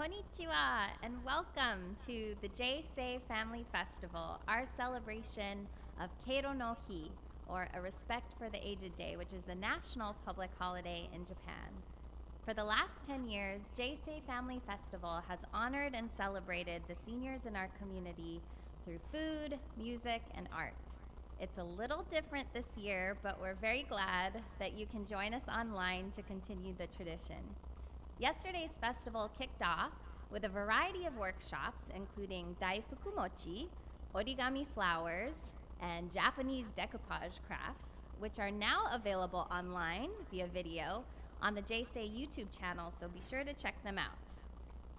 Konnichiwa, and welcome to the J-Sei Family Festival, our celebration of Keiro no Hi, or a Respect for the Aged Day, which is a national public holiday in Japan. For the last 10 years, J-Sei Family Festival has honored and celebrated the seniors in our community through food, music, and art. It's a little different this year, but we're very glad that you can join us online to continue the tradition. Yesterday's festival kicked off with a variety of workshops, including Daifuku Mochi, origami flowers, and Japanese decoupage crafts, which are now available online via video on the J-Sei YouTube channel, so be sure to check them out.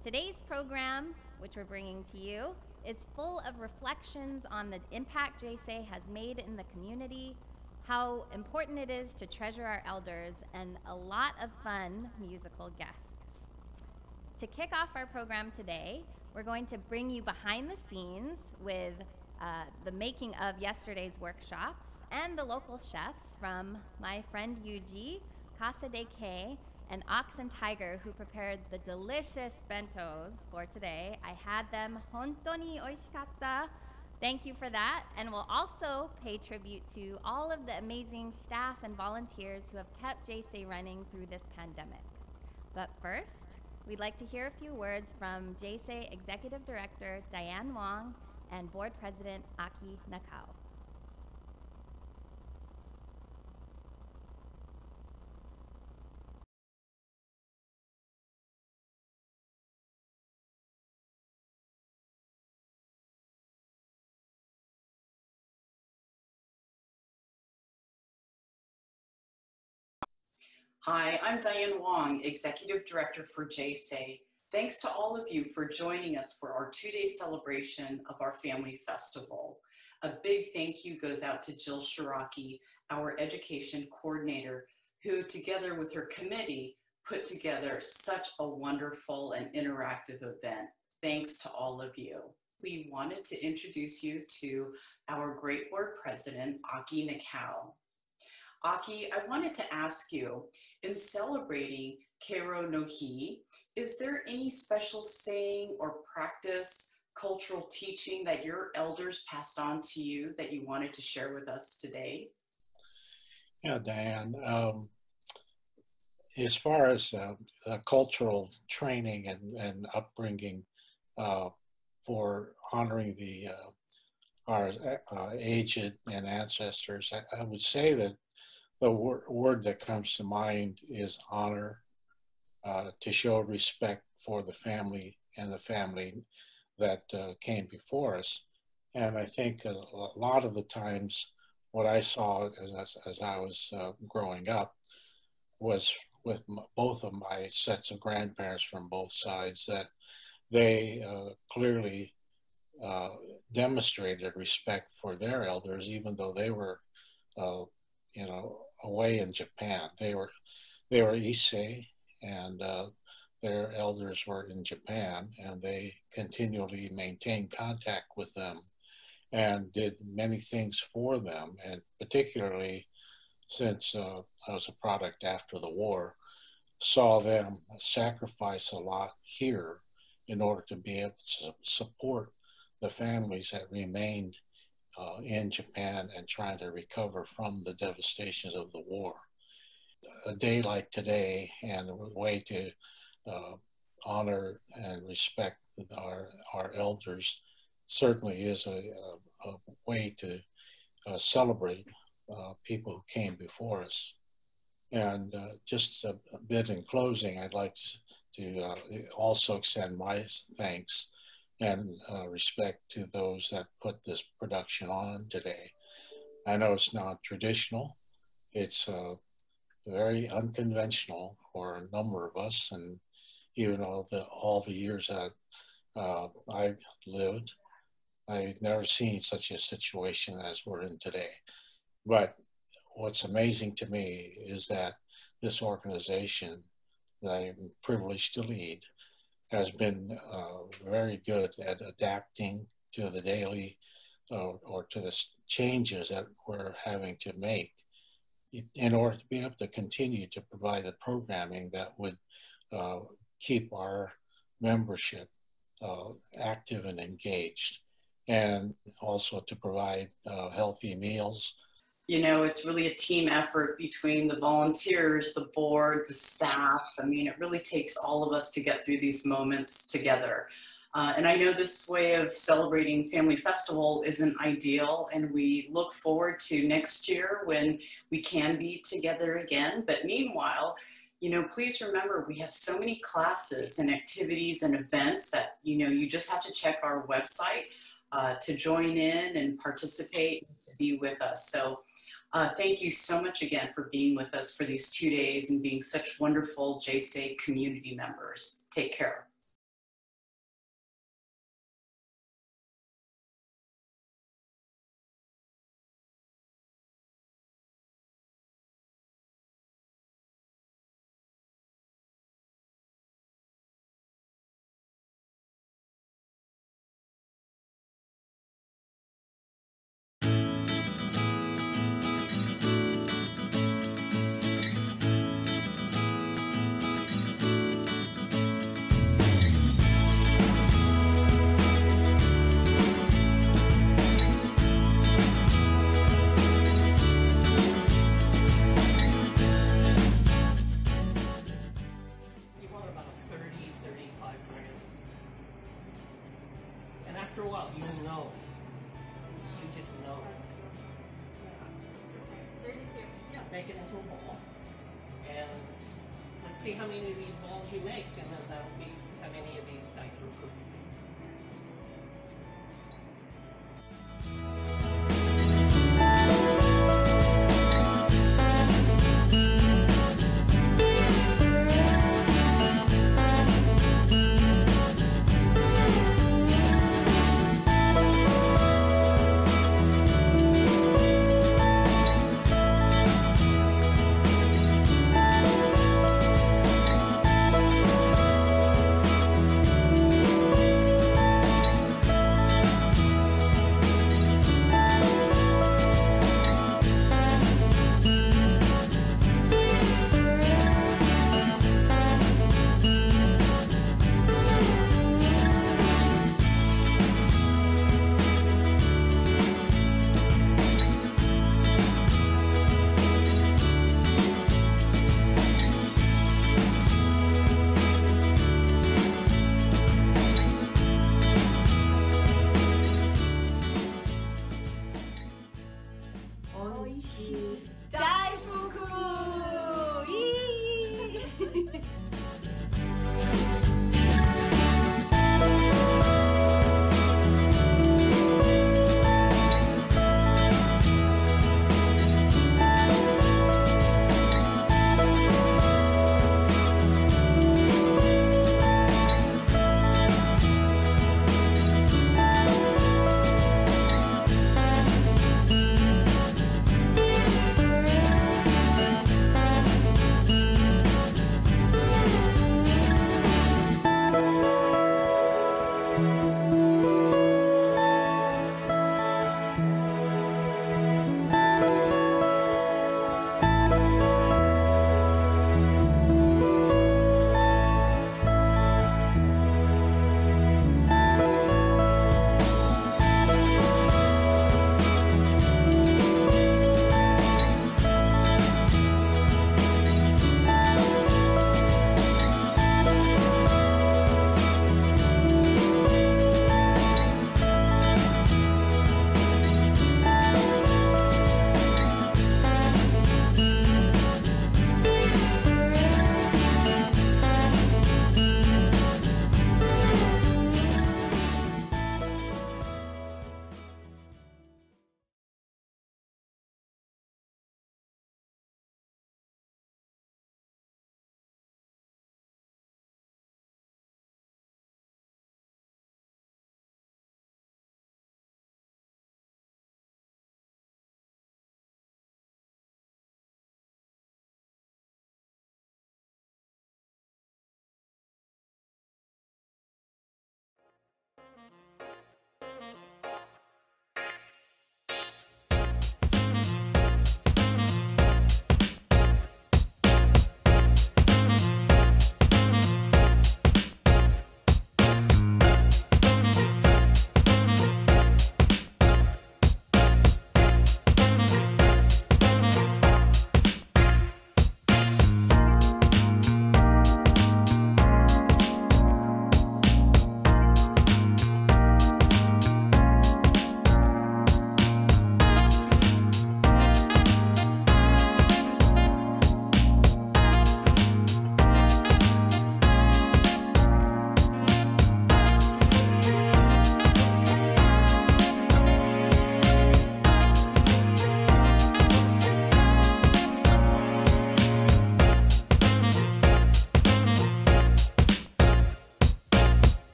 Today's program, which we're bringing to you, is full of reflections on the impact J-Sei has made in the community, how important it is to treasure our elders, and a lot of fun musical guests. To kick off our program today, we're going to bring you behind the scenes with uh, the making of yesterday's workshops and the local chefs from my friend Yuji, Casa de K, and Ox and Tiger, who prepared the delicious bentos for today. I had them hontoni oishikatta. Thank you for that. And we'll also pay tribute to all of the amazing staff and volunteers who have kept J-Sei running through this pandemic. But first, We'd like to hear a few words from J-Sei Executive Director Diane Wong and Board President Aki Nakao. Hi, I'm Diane Wong, Executive Director for J-Sei. Thanks to all of you for joining us for our two-day celebration of our family festival. A big thank you goes out to Jill Shiraki, our education coordinator, who together with her committee put together such a wonderful and interactive event. Thanks to all of you. We wanted to introduce you to our great board president, Aki Nakao. Aki, I wanted to ask you, in celebrating Keiro no Hi, is there any special saying or practice, cultural teaching that your elders passed on to you that you wanted to share with us today? Yeah, Diane. Um, as far as uh, uh, cultural training and, and upbringing uh, for honoring the uh, our uh, aged and ancestors, I, I, would say that the wor word that comes to mind is honor, uh, to show respect for the family and the family that uh, came before us. And I think a, a, lot of the times what I saw as, as I was uh, growing up was with both of my sets of grandparents from both sides that they uh, clearly uh, demonstrated respect for their elders, even though they were, uh, you know, away in Japan. They were they were Issei, and uh, their elders were in Japan, and they continually maintained contact with them and did many things for them, and particularly since uh, I was a product after the war, saw them sacrifice a lot here in order to be able to support the families that remained uh, in Japan and trying to recover from the devastations of the war. A day like today and a way to uh, honor and respect our, our elders certainly is a, a, a way to uh, celebrate uh, people who came before us. And uh, just a, a, bit in closing, I'd like to, to uh, also extend my thanks and uh, respect to those that put this production on today. I know it's not traditional. It's uh, very unconventional for a number of us. And even all the, all the years that uh, I've lived, I've never seen such a situation as we're in today. But what's amazing to me is that this organization that I'm privileged to lead has been uh, very good at adapting to the daily uh, or to the changes that we're having to make in order to be able to continue to provide the programming that would uh, keep our membership uh, active and engaged, and also to provide uh, healthy meals. You know, it's really a team effort between the volunteers, the board, the staff. I mean, it really takes all of us to get through these moments together. Uh, and I know this way of celebrating Family Festival isn't ideal, and we look forward to next year when we can be together again. But meanwhile, you know, please remember we have so many classes and activities and events that, you know, you just have to check our website uh, to join in and participate, to be with us. So uh, thank you so much again for being with us for these two days and being such wonderful J-Sei community members. Take care.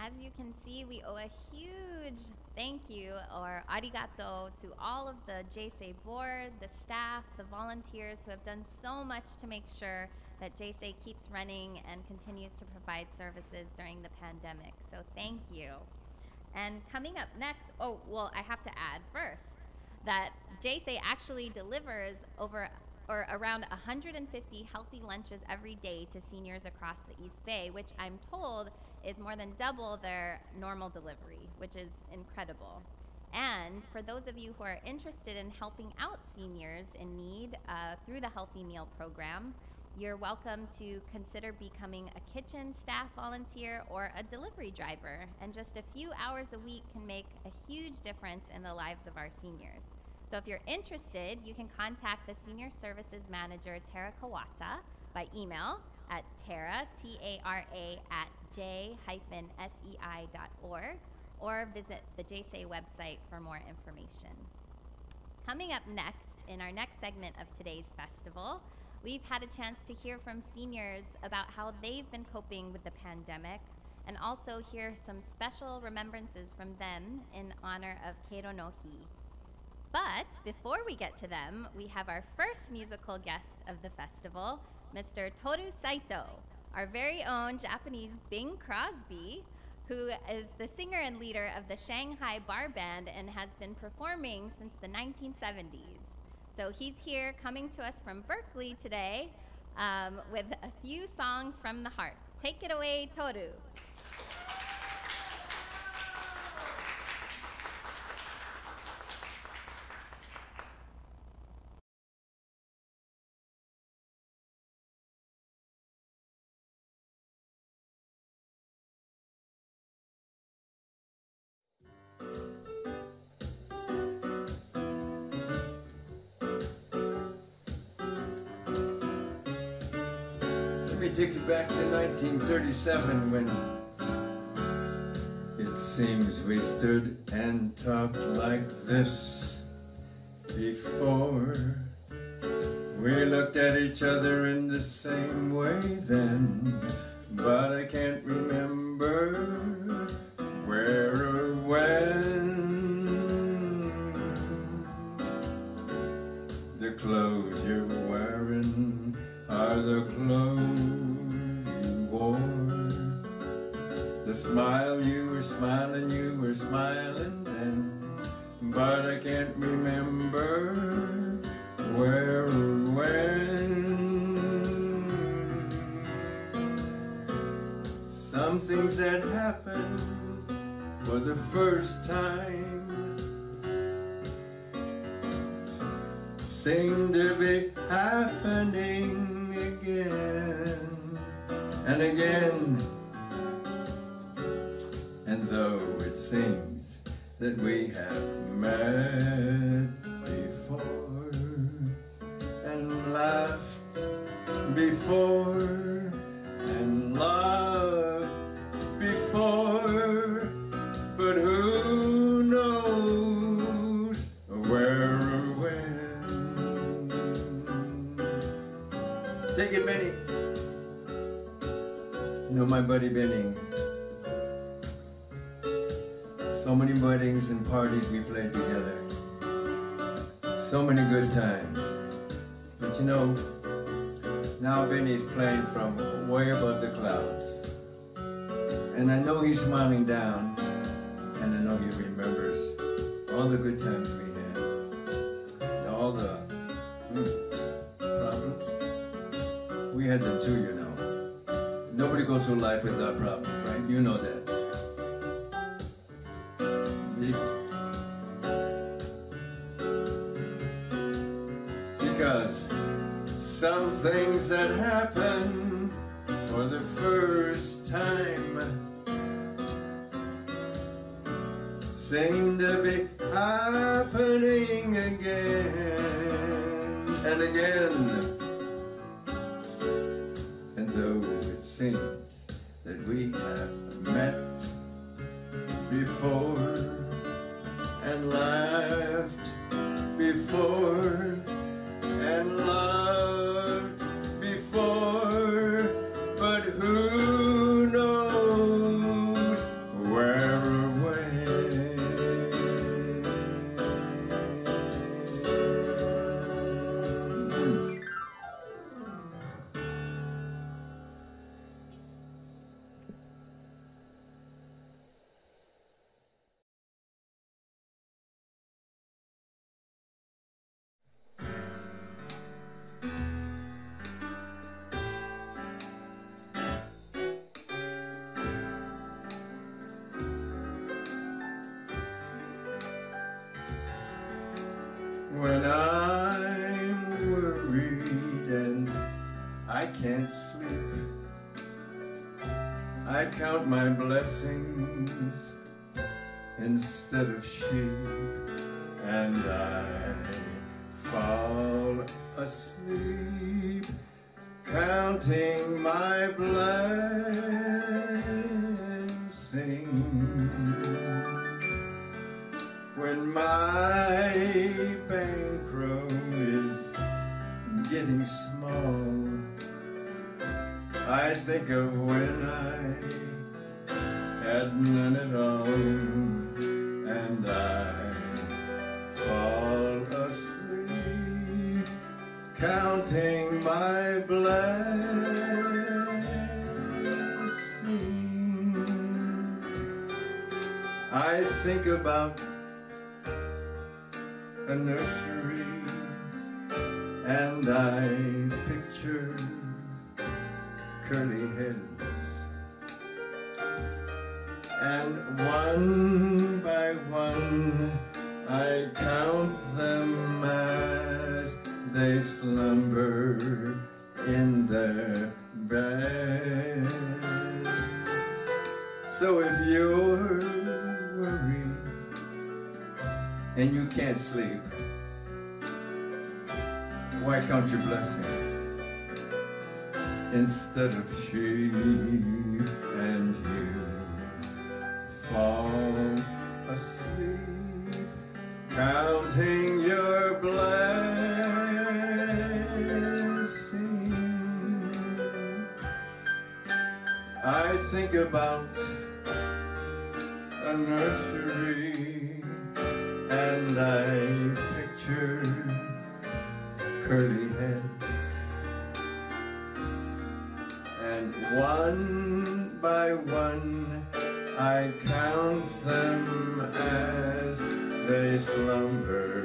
As you can see, we owe a huge thank you or arigato to all of the J-Sei board, the staff, the volunteers who have done so much to make sure that J-Sei keeps running and continues to provide services during the pandemic. So thank you. And coming up next, oh, well, I have to add first that J-Sei actually delivers over or around 150 healthy lunches every day to seniors across the East Bay, which I'm told is more than double their normal delivery, which is incredible. And for those of you who are interested in helping out seniors in need uh, through the Healthy Meal Program, you're welcome to consider becoming a kitchen staff volunteer or a delivery driver. And just a few hours a week can make a huge difference in the lives of our seniors. So if you're interested, you can contact the Senior Services Manager, Tara Kawata, by email at Tara, T-A-R-A, at j-sei.org, or visit the J-Sei website for more information. Coming up next, in our next segment of today's festival, we've had a chance to hear from seniors about how they've been coping with the pandemic and also hear some special remembrances from them in honor of Keiro no Hi. But before we get to them, we have our first musical guest of the festival, Mr. Toru Saito, our very own Japanese Bing Crosby, who is the singer and leader of the Shanghai Bar Band and has been performing since the 1970s. So he's here coming to us from Berkeley today um, with a few songs from the heart. Take it away, Toru. Take you back to 1937 when it seems we stood and talked like this before. We looked at each other in the same way then, but I can't remember where or when. The clothes you're wearing are the clothes The smile you were smiling, you were smiling then, but I can't remember where or when. Some things that happen for the first time seem to be happening again and again. Seems that we have met that happen I picture curly heads and one by one I count them as they slumber in their beds. So if you're worried and you can't sleep, why count your blessings instead of sheep and you fall asleep counting your blessings. I think about a nursery and I picture curly heads and one by one I count them as they slumber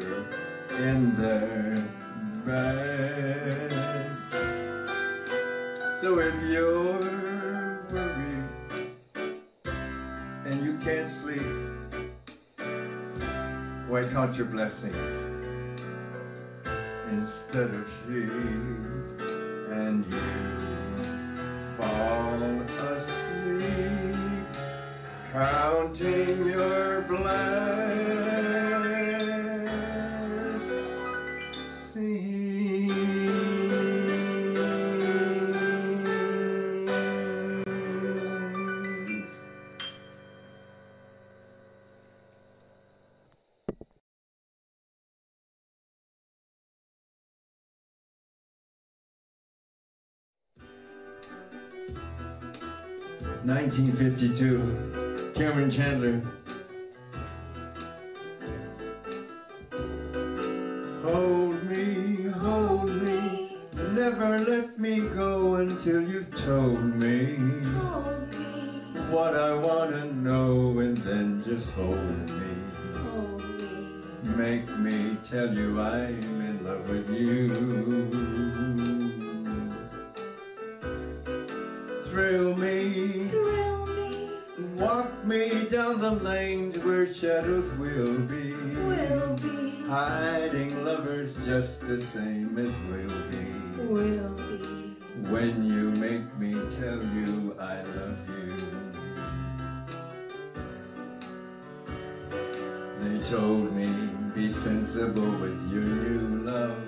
in their beds. So if you're worried and you can't sleep, why count your blessings instead of and you fall asleep counting your blessings. Nineteen fifty-two, Karen Chandler. Hold me, hold me, never let me go until you've told me Told me, what I wanna know, and then just hold me. hold me, Make me tell you I'm in love with you. The lanes where shadows will be. will be, Hiding lovers just the same as we'll be. will be. When you make me tell you I love you. They told me, be sensible with your new love.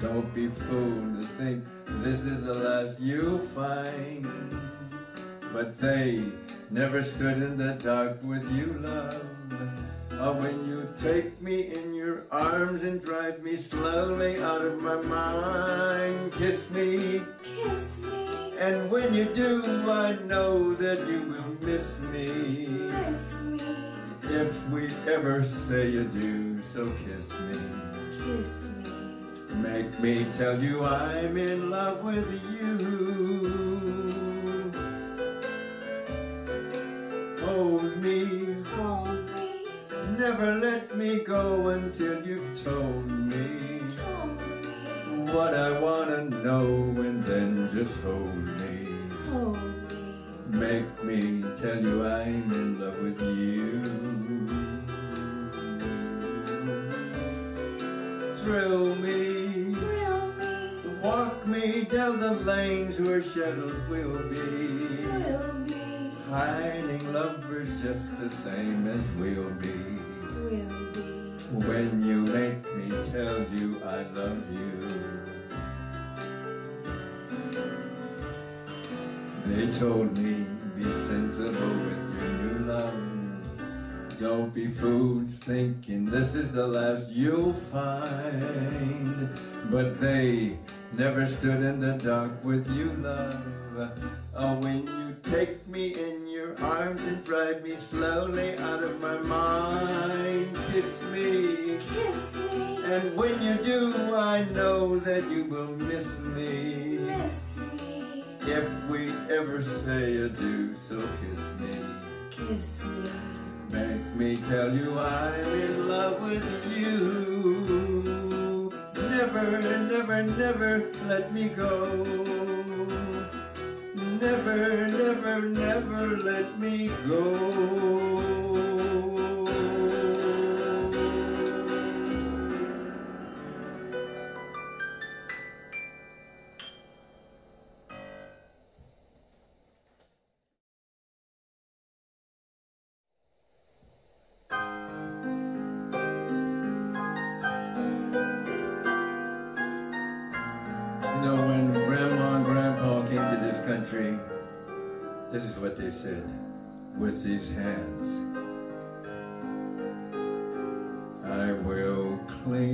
Don't be fooled to think this is the last you'll find. But they never stood in the dark with you, love. Oh, when you take me in your arms and drive me slowly out of my mind, kiss me. Kiss me, And when you do, I know that you will miss me. kiss me, If we ever say adieu, so kiss me. kiss me. Make me tell you I'm in love with you. Go until you've told me what I wanna know, and then just hold me. Make me tell you I'm in love with you. thrill me. Walk me down the lanes where shadows will be. will be, Hiding lovers just the same as we'll be. When you make me tell you I love you. They told me be sensible with your new love. Don't be fools thinking this is the last you'll find. But they never stood in the dark with you, love. Oh, when you take me in your arms and drive me slowly out of my mind, kiss me. Kiss me, And when you do, I know that you will miss me. miss me, If we ever say adieu, so kiss me. kiss me. Make me tell you I'm in love with you. Never, never, never let me go. Never, never, never let me go. What they said with these hands. I will cling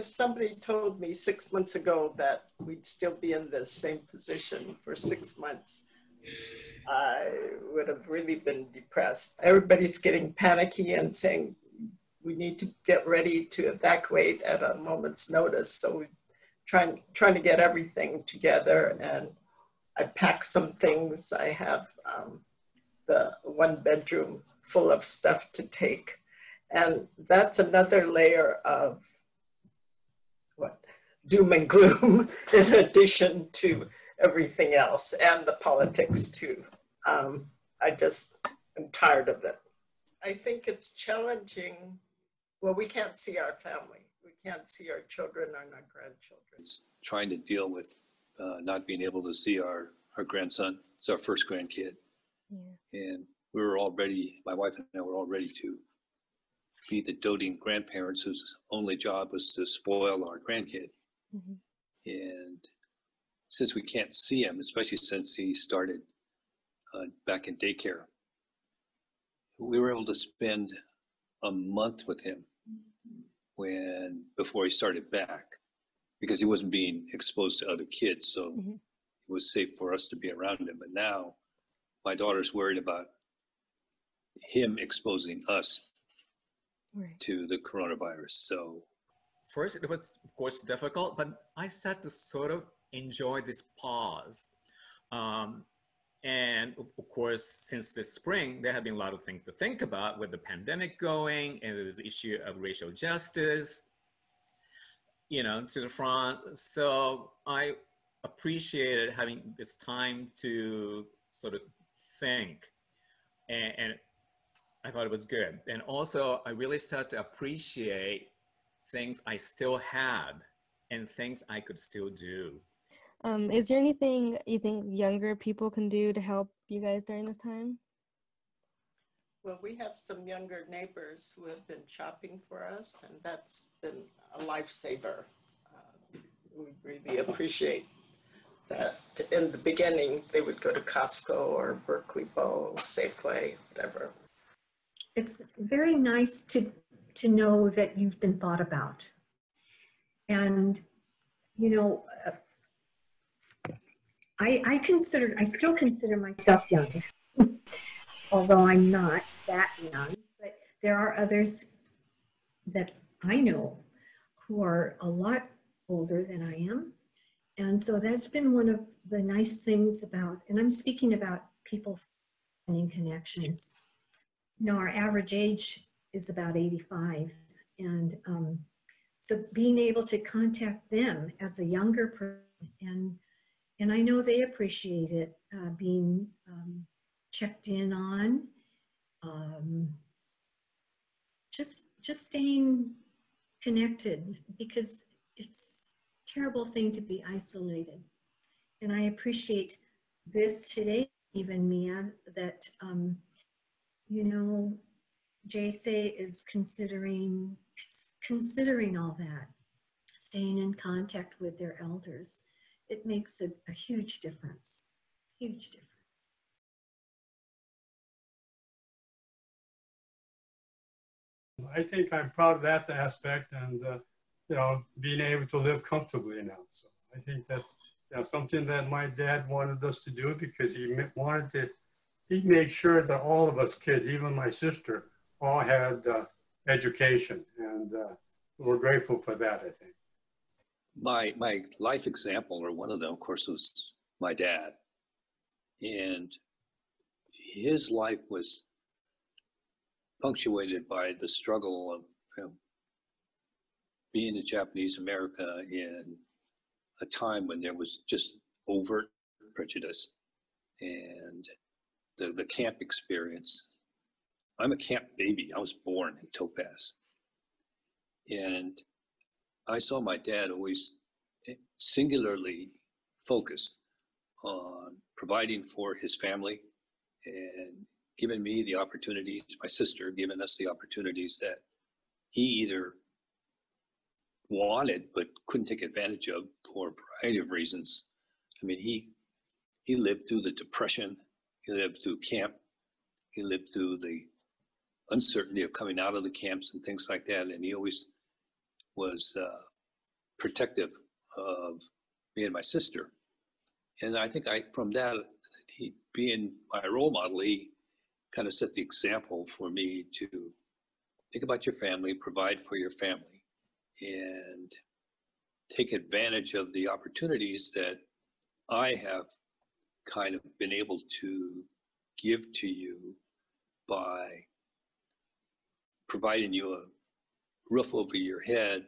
if somebody told me six months ago that we'd still be in the same position for six months, I would have really been depressed. Everybody's getting panicky and saying we need to get ready to evacuate at a moment's notice. So we're trying, trying to get everything together and I packed some things. I have um, the one bedroom full of stuff to take. And that's another layer of doom and gloom in addition to everything else and the politics too. Um, I just am tired of it. I think it's challenging. Well, we can't see our family. We can't see our children and our grandchildren. It's trying to deal with uh, not being able to see our, our grandson. It's our first grandkid. Yeah. And we were all ready, my wife and I were all ready to be the doting grandparents whose only job was to spoil our grandkid. Mhm. And since we can't see him, especially since he started uh, back in daycare, we were able to spend a month with him when before he started back because he wasn't being exposed to other kids so Mhm. it was safe for us to be around him but now my daughter's worried about him exposing us Right. to the coronavirus so First, it was, of course, difficult, but I started to sort of enjoy this pause. Um, and of course, since this spring, there have been a lot of things to think about with the pandemic going and the issue of racial justice, you know, to the front. So I appreciated having this time to sort of think. And, and I thought it was good. And also, I really started to appreciate things I still had and things I could still do. Um, is there anything you think younger people can do to help you guys during this time? Well, we have some younger neighbors who have been shopping for us, and that's been a lifesaver. Uh, we really appreciate that. In the beginning, they would go to Costco or Berkeley Bowl, Safeway, whatever. it's very nice to to know that you've been thought about. And you know uh, i i consider i still consider myself young although i'm not that young but there are others that i know who are a lot older than i am. And so that's been one of the nice things about and i'm speaking about people finding connections. You know, our average age is about 85. And um, so being able to contact them as a younger person, and, and I know they appreciate it, uh, being um, checked in on, um, just, just staying connected because it's terrible thing to be isolated. And I appreciate this today, even Mia, that um, you know, J-Sei is considering considering all that, staying in contact with their elders. It makes a, a huge difference, huge difference. I think I'm proud of that aspect and, uh, you know, being able to live comfortably now. So I think that's, you know, something that my dad wanted us to do because he wanted to he made sure that all of us kids, even my sister, all had uh, education. And uh, we're grateful for that, I think. My, my life example, or one of them, of course, was my dad. And his life was punctuated by the struggle of you know, being in Japanese America in a time when there was just overt prejudice and the, the camp experience. I'm a camp baby. I was born in Topaz. And I saw my dad always eh, singularly focused on providing for his family and giving me the opportunities, my sister giving us the opportunities that he either wanted but couldn't take advantage of for a variety of reasons. I mean, he he lived through the depression, he lived through camp, he lived through the uncertainty of coming out of the camps and things like that, and he always was uh, protective of me and my sister. And I think I from that he being my role model, he kind of set the example for me to think about your family, provide for your family, and take advantage of the opportunities that I have kind of been able to give to you by providing you a roof over your head,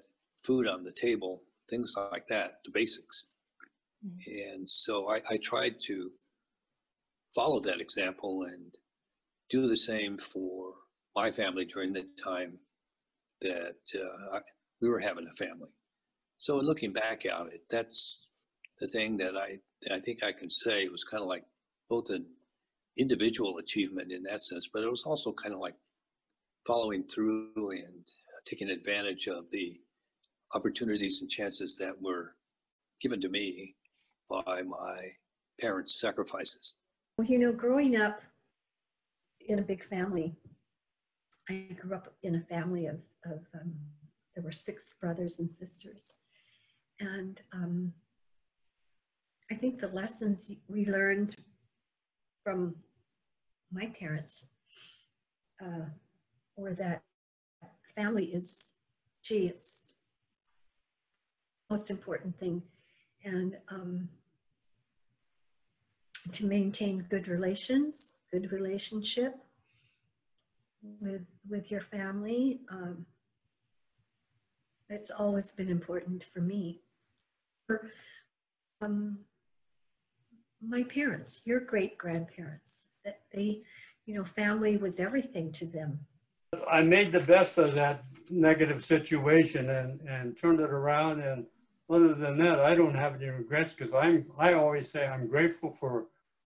food on the table, things like that, the basics. Mm-hmm. And so I, I tried to follow that example and do the same for my family during the time that uh, I, we were having a family. So looking back at it, that's the thing that I I think I can say was kind of like both an individual achievement in that sense, but it was also kind of like following through and taking advantage of the opportunities and chances that were given to me by my parents' sacrifices. Well, you know, growing up in a big family, I grew up in a family of, of um, there were six brothers and sisters. And um, I think the lessons we learned from my parents uh, were that family is, gee, it's most important thing. And um, to maintain good relations, good relationship with, with your family. Um, it's always been important for me. Um, my parents, your great grandparents, that they, you know, family was everything to them. I made the best of that negative situation and, and turned it around. And other than that, I don't have any regrets because I'm, I always say I'm grateful for,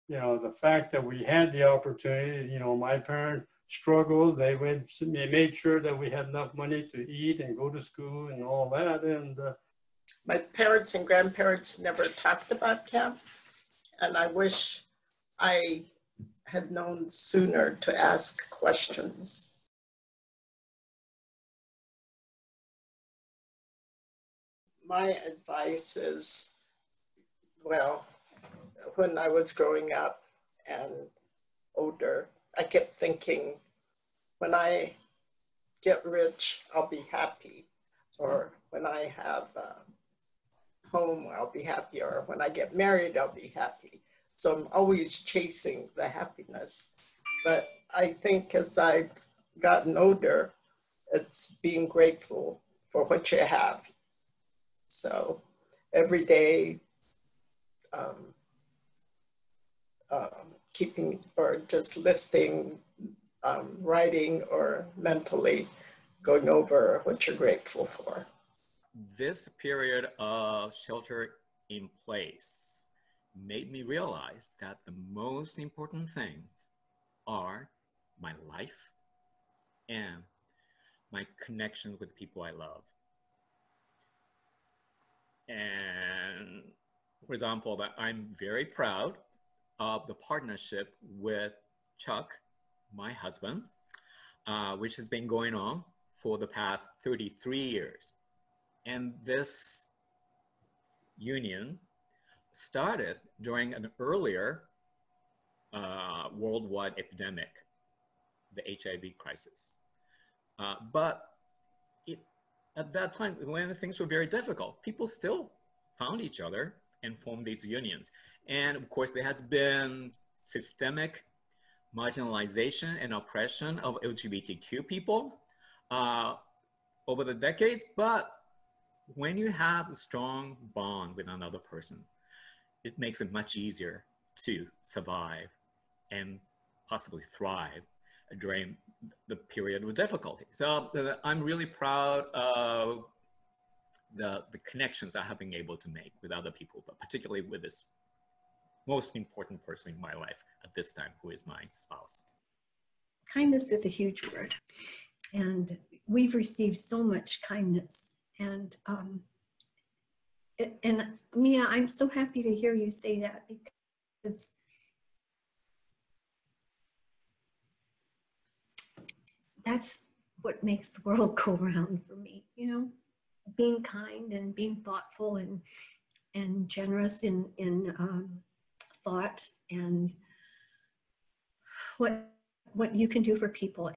you know, the fact that we had the opportunity. You know, my parents struggled. They, went, they made sure that we had enough money to eat and go to school and all that. And uh, my parents and grandparents never talked about camp and I wish I had known sooner to ask questions. My advice is, well, when I was growing up and older, I kept thinking, when I get rich, I'll be happy. Or when I have uh, home, I'll be happy, or when I get married, I'll be happy. So I'm always chasing the happiness. But I think as I've gotten older, it's being grateful for what you have. So every day, um, um, keeping or just listing, um, writing or mentally going over what you're grateful for this period of shelter in place made me realize that the most important things are my life and my connection with people I love. And for example, that I'm very proud of the partnership with Chuck, my husband, uh, which has been going on for the past 33 years. And this union started during an earlier uh, worldwide epidemic, the HIV crisis. Uh, but at that time, when things were very difficult, people still found each other and formed these unions. And of course, there has been systemic marginalization and oppression of LGBTQ people uh, over the decades. But when you have a strong bond with another person, it makes it much easier to survive and possibly thrive during the period of difficulty. So uh, I'm really proud of the, the connections I have been able to make with other people, but particularly with this most important person in my life at this time, who is my spouse. Kindness is a huge word. And we've received so much kindness. And um, and Mia, I'm so happy to hear you say that because that's what makes the world go round for me, you know, being kind and being thoughtful and and generous in in um, thought and what what you can do for people.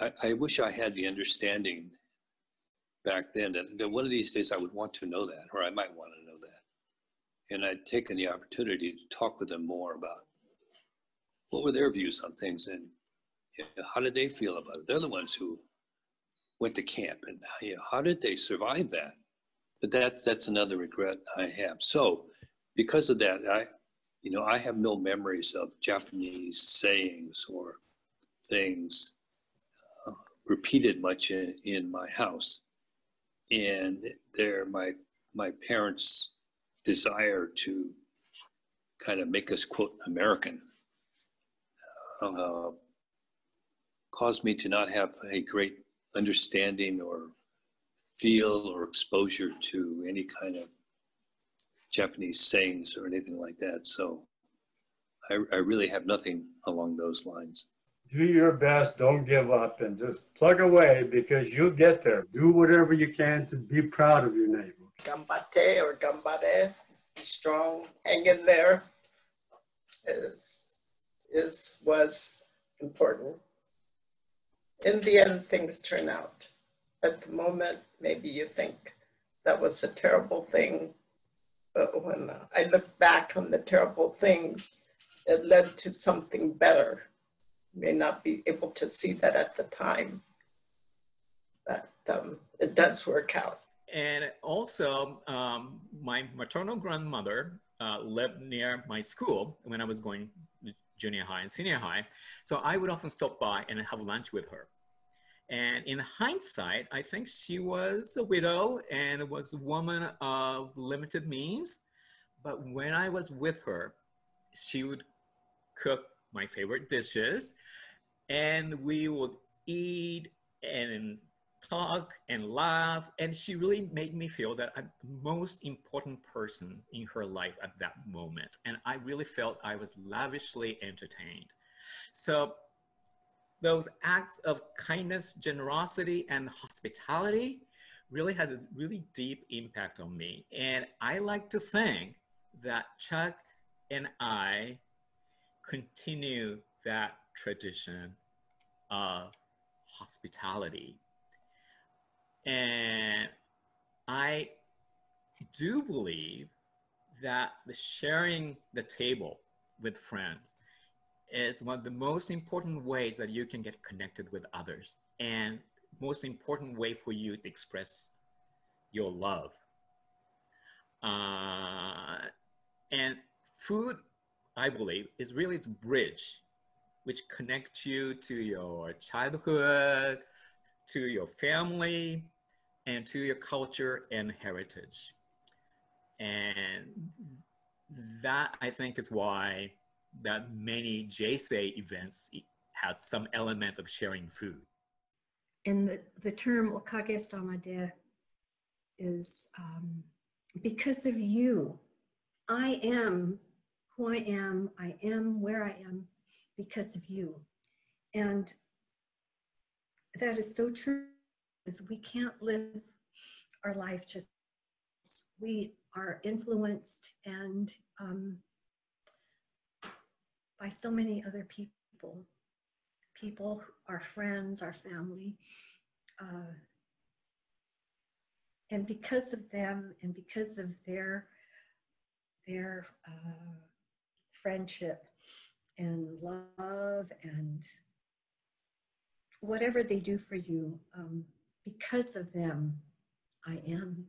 I, I wish I had the understanding back then that, that one of these days I would want to know that, or I might want to know. And I'd taken the opportunity to talk with them more about what were their views on things and you know, how did they feel about it. They're the ones who went to camp and you know, how did they survive that? But that, that's another regret I have. So because of that, I, you know, I have no memories of Japanese sayings or things uh, repeated much in, in my house. And there, my, my parents' desire to kind of make us quote American uh, caused me to not have a great understanding or feel or exposure to any kind of Japanese sayings or anything like that. So I, I really have nothing along those lines. Do your best, don't give up, and just plug away because you'll get there. Do whatever you can to be proud of your neighbor. Gambate or gambare, be strong, hang in there, is, is, was important. In the end, things turn out. At the moment, maybe you think that was a terrible thing, but when I look back on the terrible things, it led to something better. May not be able to see that at the time, but um, it does work out. And also, um, my maternal grandmother uh, lived near my school when I was going junior high and senior high. So I would often stop by and have lunch with her. And in hindsight, I think she was a widow and was a woman of limited means. But when I was with her, she would cook my favorite dishes and we would eat and talk and laugh. And she really made me feel that I'm the most important person in her life at that moment. And I really felt I was lavishly entertained. So those acts of kindness, generosity, and hospitality really had a really deep impact on me. And I like to think that Chuck and I continue that tradition of hospitality. And I do believe that the sharing the table with friends is one of the most important ways that you can get connected with others and most important way for you to express your love. Uh, and food, I believe, is really its bridge which connects you to your childhood, to your family, and to your culture and heritage. And that I think is why that many J-Sei events has some element of sharing food. And the, the term okage samade is um, because of you. I am who I am. I am where I am because of you. And that is so true because we can't live our life just we are influenced and um, by so many other people, people, our friends, our family. Uh, and because of them and because of their their uh, friendship and love and whatever they do for you um, because of them i am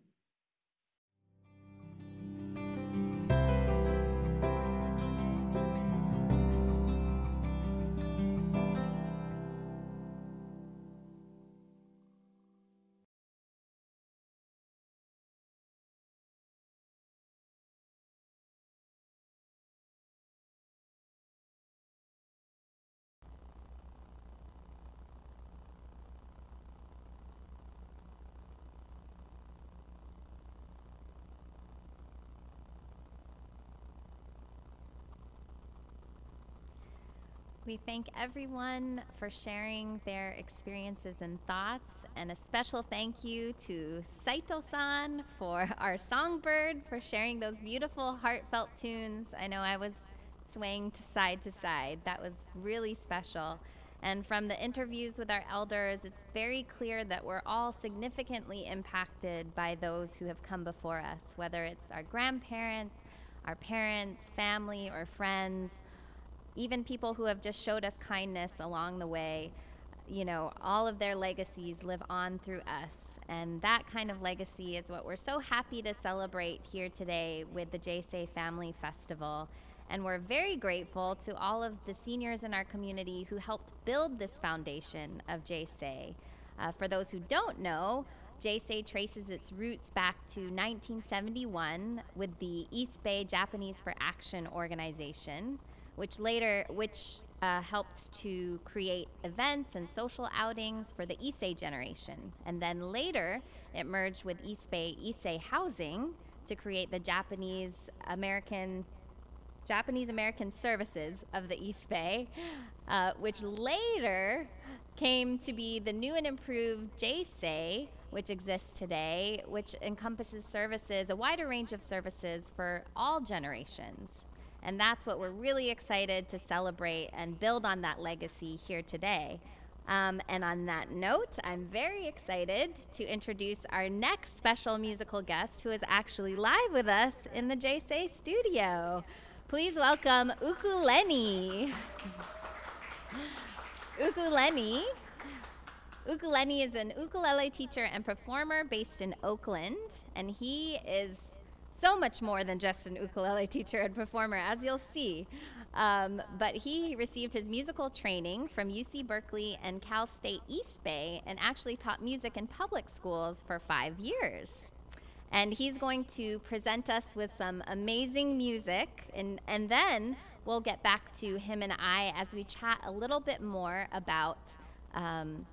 We thank everyone for sharing their experiences and thoughts, and a special thank you to Saito san for our songbird for sharing those beautiful, heartfelt tunes. I know I was swaying to side to side. That was really special. And from the interviews with our elders, it's very clear that we're all significantly impacted by those who have come before us, whether it's our grandparents, our parents, family, or friends even people who have just showed us kindness along the way, you know, all of their legacies live on through us. And that kind of legacy is what we're so happy to celebrate here today with the J-Sei Family Festival. And we're very grateful to all of the seniors in our community who helped build this foundation of J-Sei. Uh, for those who don't know, J-Sei traces its roots back to 1971 with the East Bay Japanese for Action organization which later, which uh, helped to create events and social outings for the Issei generation. And then later, it merged with East Bay Issei Housing to create the Japanese American Japanese American Services of the East Bay, uh, which later came to be the new and improved J-Sei, which exists today, which encompasses services, a wider range of services for all generations. And that's what we're really excited to celebrate and build on that legacy here today. Um, and on that note, I'm very excited to introduce our next special musical guest who is actually live with us in the J-Sei studio. Please welcome Ukulenny. Ukulenny. Ukulenny is an ukulele teacher and performer based in Oakland, and he is so much more than just an ukulele teacher and performer, as you'll see. Um, but he received his musical training from UC Berkeley and Cal State East Bay and actually taught music in public schools for five years. And he's going to present us with some amazing music, and, and then we'll get back to him and I as we chat a little bit more about um,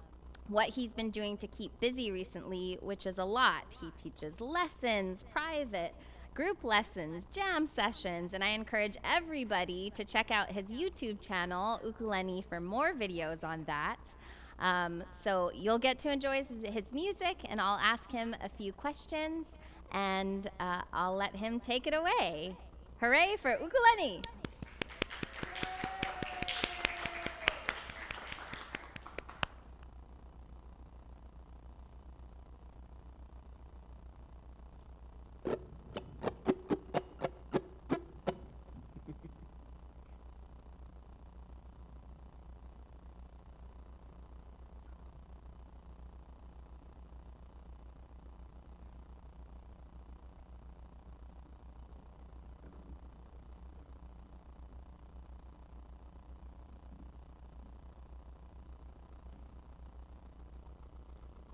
what he's been doing to keep busy recently, which is a lot. He teaches lessons, private, group lessons, jam sessions, and I encourage everybody to check out his YouTube channel, Ukulenny, for more videos on that. Um, so you'll get to enjoy his, his, music, and I'll ask him a few questions, and uh, I'll let him take it away. Hooray for Ukulenny!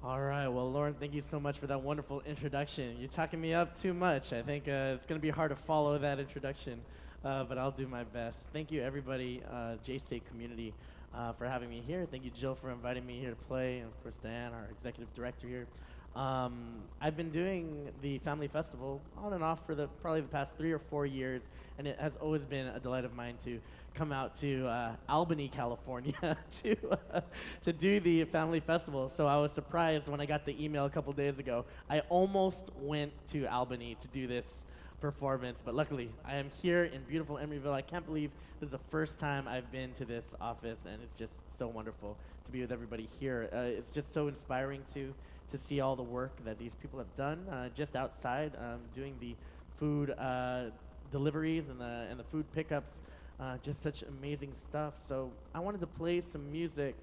All right. Well, Lauren, thank you so much for that wonderful introduction. You're talking me up too much. I think uh, it's going to be hard to follow that introduction, uh, but I'll do my best. Thank you, everybody, uh, J-Sei community, uh, for having me here. Thank you, Jill, for inviting me here to play, and of course, Dan, our executive director here. Um, I've been doing the family festival on and off for the probably the past three or four years, and it has always been a delight of mine to come out to uh, Albany, California, to uh, to do the family festival. So I was surprised when I got the email a couple days ago. I almost went to Albany to do this performance, but luckily I am here in beautiful Emeryville. I can't believe this is the first time I've been to this office, and it's just so wonderful to be with everybody here. Uh, it's just so inspiring to to see all the work that these people have done uh, just outside, um, doing the food uh, deliveries and the and the food pickups. Uh, just such amazing stuff. So I wanted to play some music.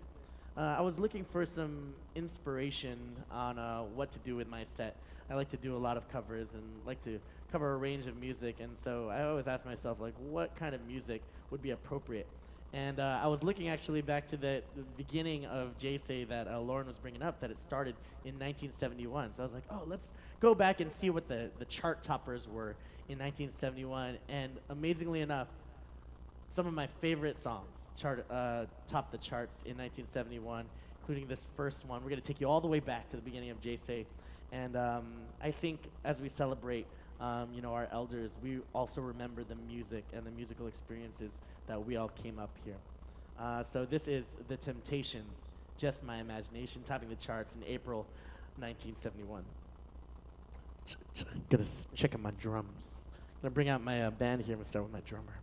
Uh, I was looking for some inspiration on uh, what to do with my set. I like to do a lot of covers and like to cover a range of music, and so I always ask myself like, what kind of music would be appropriate? And uh, I was looking actually back to the, the beginning of J-Sei that uh, Lauren was bringing up, that it started in 1971. So I was like, oh, let's go back and see what the, the chart toppers were in 1971. And amazingly enough, some of my favorite songs chart, uh, topped the charts in 1971, including this first one. We're going to take you all the way back to the beginning of J-Sei. And um, I think as we celebrate um, you know, our elders, we also remember the music and the musical experiences that we all came up here. Uh, so this is The Temptations, Just My Imagination, topping the charts in April 1971. Gonna check on my drums. Gonna bring out my uh, band here and start with my drummer.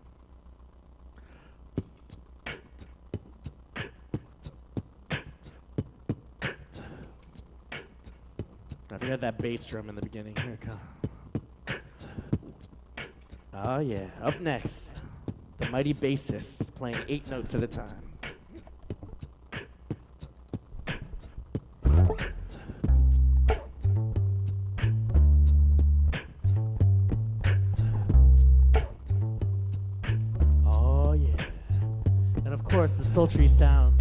I forgot that bass drum in the beginning. Here it comes. Oh yeah, up next, the mighty bassist playing eight notes at a time. Oh yeah, and of course the sultry sounds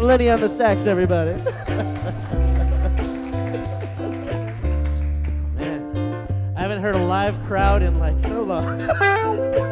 Lenny on the sax, everybody. Man, I haven't heard a live crowd in like so long.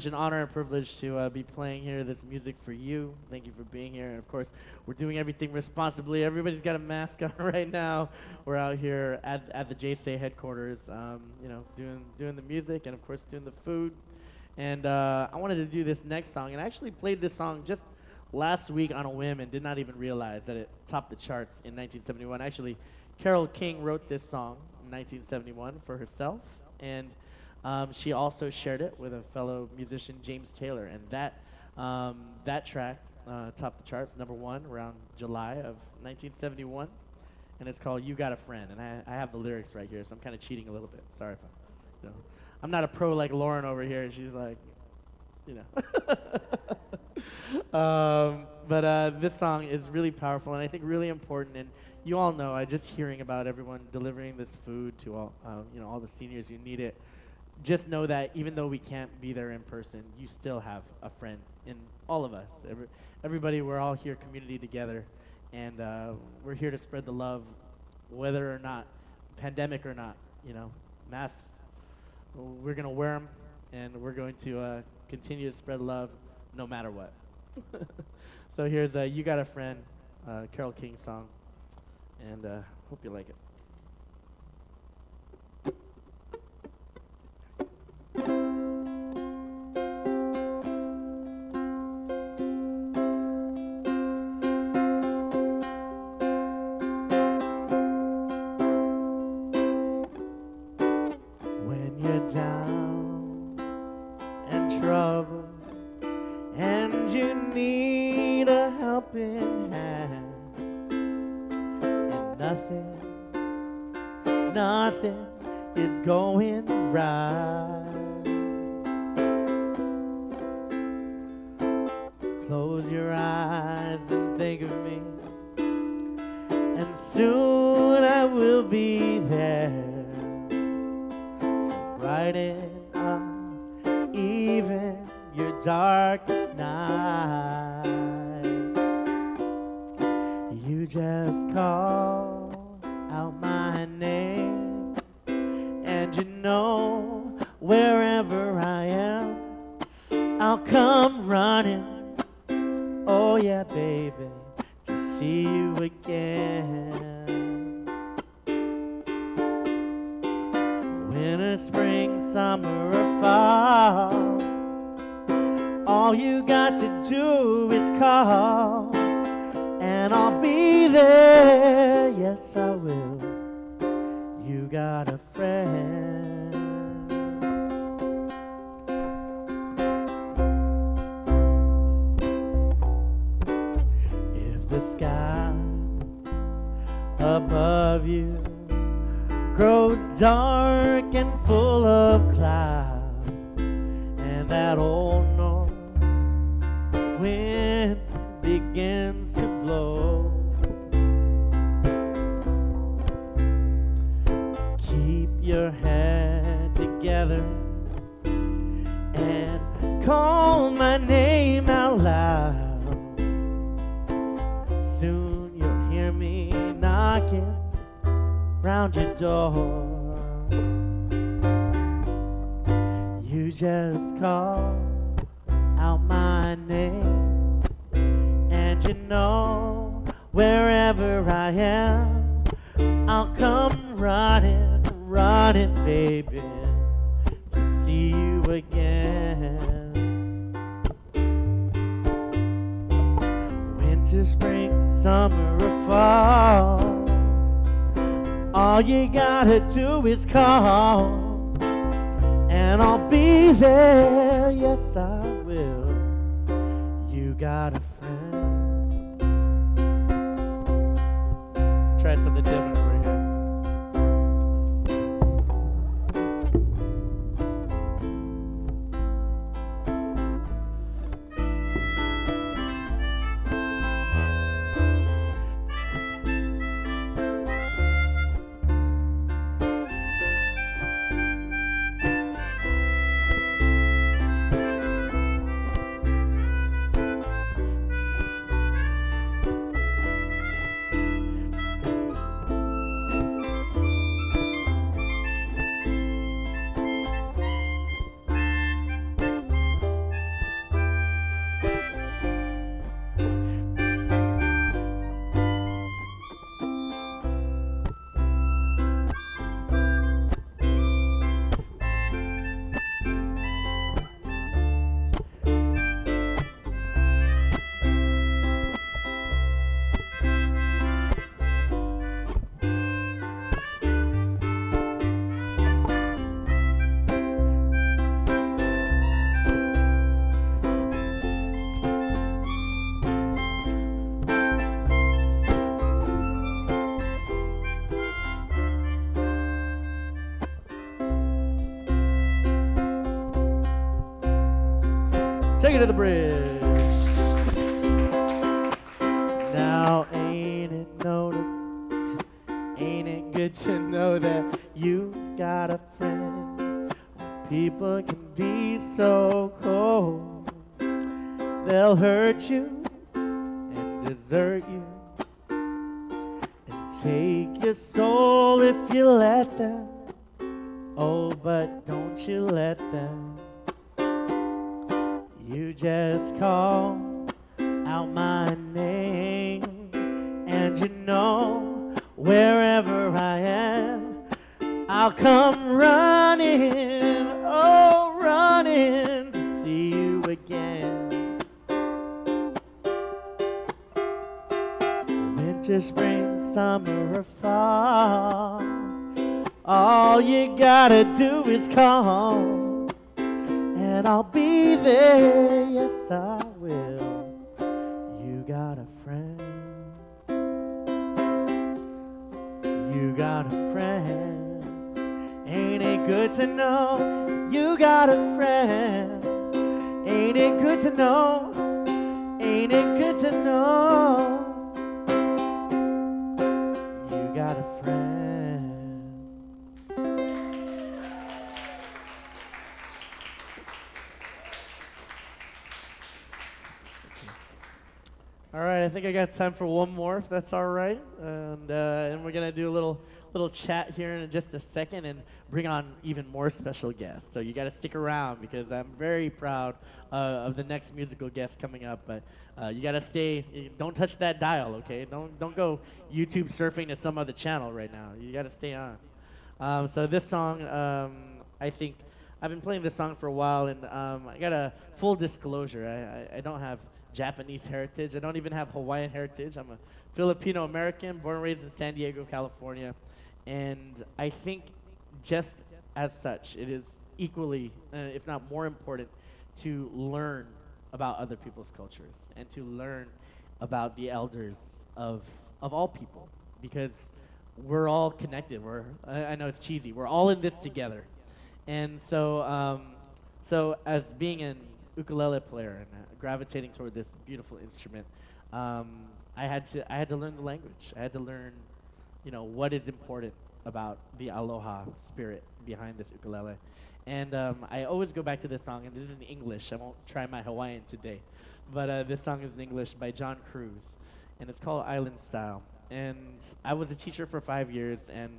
such an honor and privilege to uh, be playing here this music for you. Thank you for being here. And of course, we're doing everything responsibly. Everybody's got a mask on right now. We're out here at, at the J-Sei headquarters, um, you know, doing, doing the music and of course doing the food. And uh, I wanted to do this next song. And I actually played this song just last week on a whim and did not even realize that it topped the charts in 1971. Actually, Carole King wrote this song in 1971 for herself. And um, she also shared it with a fellow musician, James Taylor, and that um, that track uh, topped the charts, number one, around July of 1971, and it's called "You Got a Friend." And I, I have the lyrics right here, so I'm kind of cheating a little bit. Sorry if I, you know, I'm not a pro like Lauren over here. She's like, you know. um, but uh, this song is really powerful and I think really important. And you all know, I just hearing about everyone delivering this food to all, um, you know, all the seniors who need it just know that even though we can't be there in person, you still have a friend in all of us. Every, everybody, we're all here, community together, and uh, we're here to spread the love, whether or not, pandemic or not. You know, masks, we're gonna wear them, and we're going to uh, continue to spread love, no matter what. so here's a "You Got a Friend," uh, Carole King song, and uh, hope you like it. running, baby, to see you again. Winter, spring, summer, or fall, all you gotta do is call, and I'll be there. Yes, I will. You gotta to the bridge. got time for one more, if that's all right. And, uh, and we're going to do a little, little chat here in just a second and bring on even more special guests. So you got to stick around because I'm very proud uh, of the next musical guest coming up. But uh, you got to stay, eh, don't touch that dial, okay? Don't, don't go YouTube surfing to some other channel right now. You got to stay on. Um, so this song, um, I think, I've been playing this song for a while, and um, I got a full disclosure. I, I, I don't have Japanese heritage. I don't even have Hawaiian heritage. I'm a Filipino American, born and raised in San Diego, California. And I think just as such, it is equally, uh, if not more important, to learn about other people's cultures and to learn about the elders of, of all people because we're all connected. We're, I, know it's cheesy, we're all in this together. And so, um, so as being an ukulele player and uh, gravitating toward this beautiful instrument, um, I had to I had to learn the language. I had to learn, you know, what is important about the aloha spirit behind this ukulele. And um, I always go back to this song, and this is in English. I won't try my Hawaiian today, but uh, this song is in English by John Cruz, and it's called Island Style. And I was a teacher for five years, and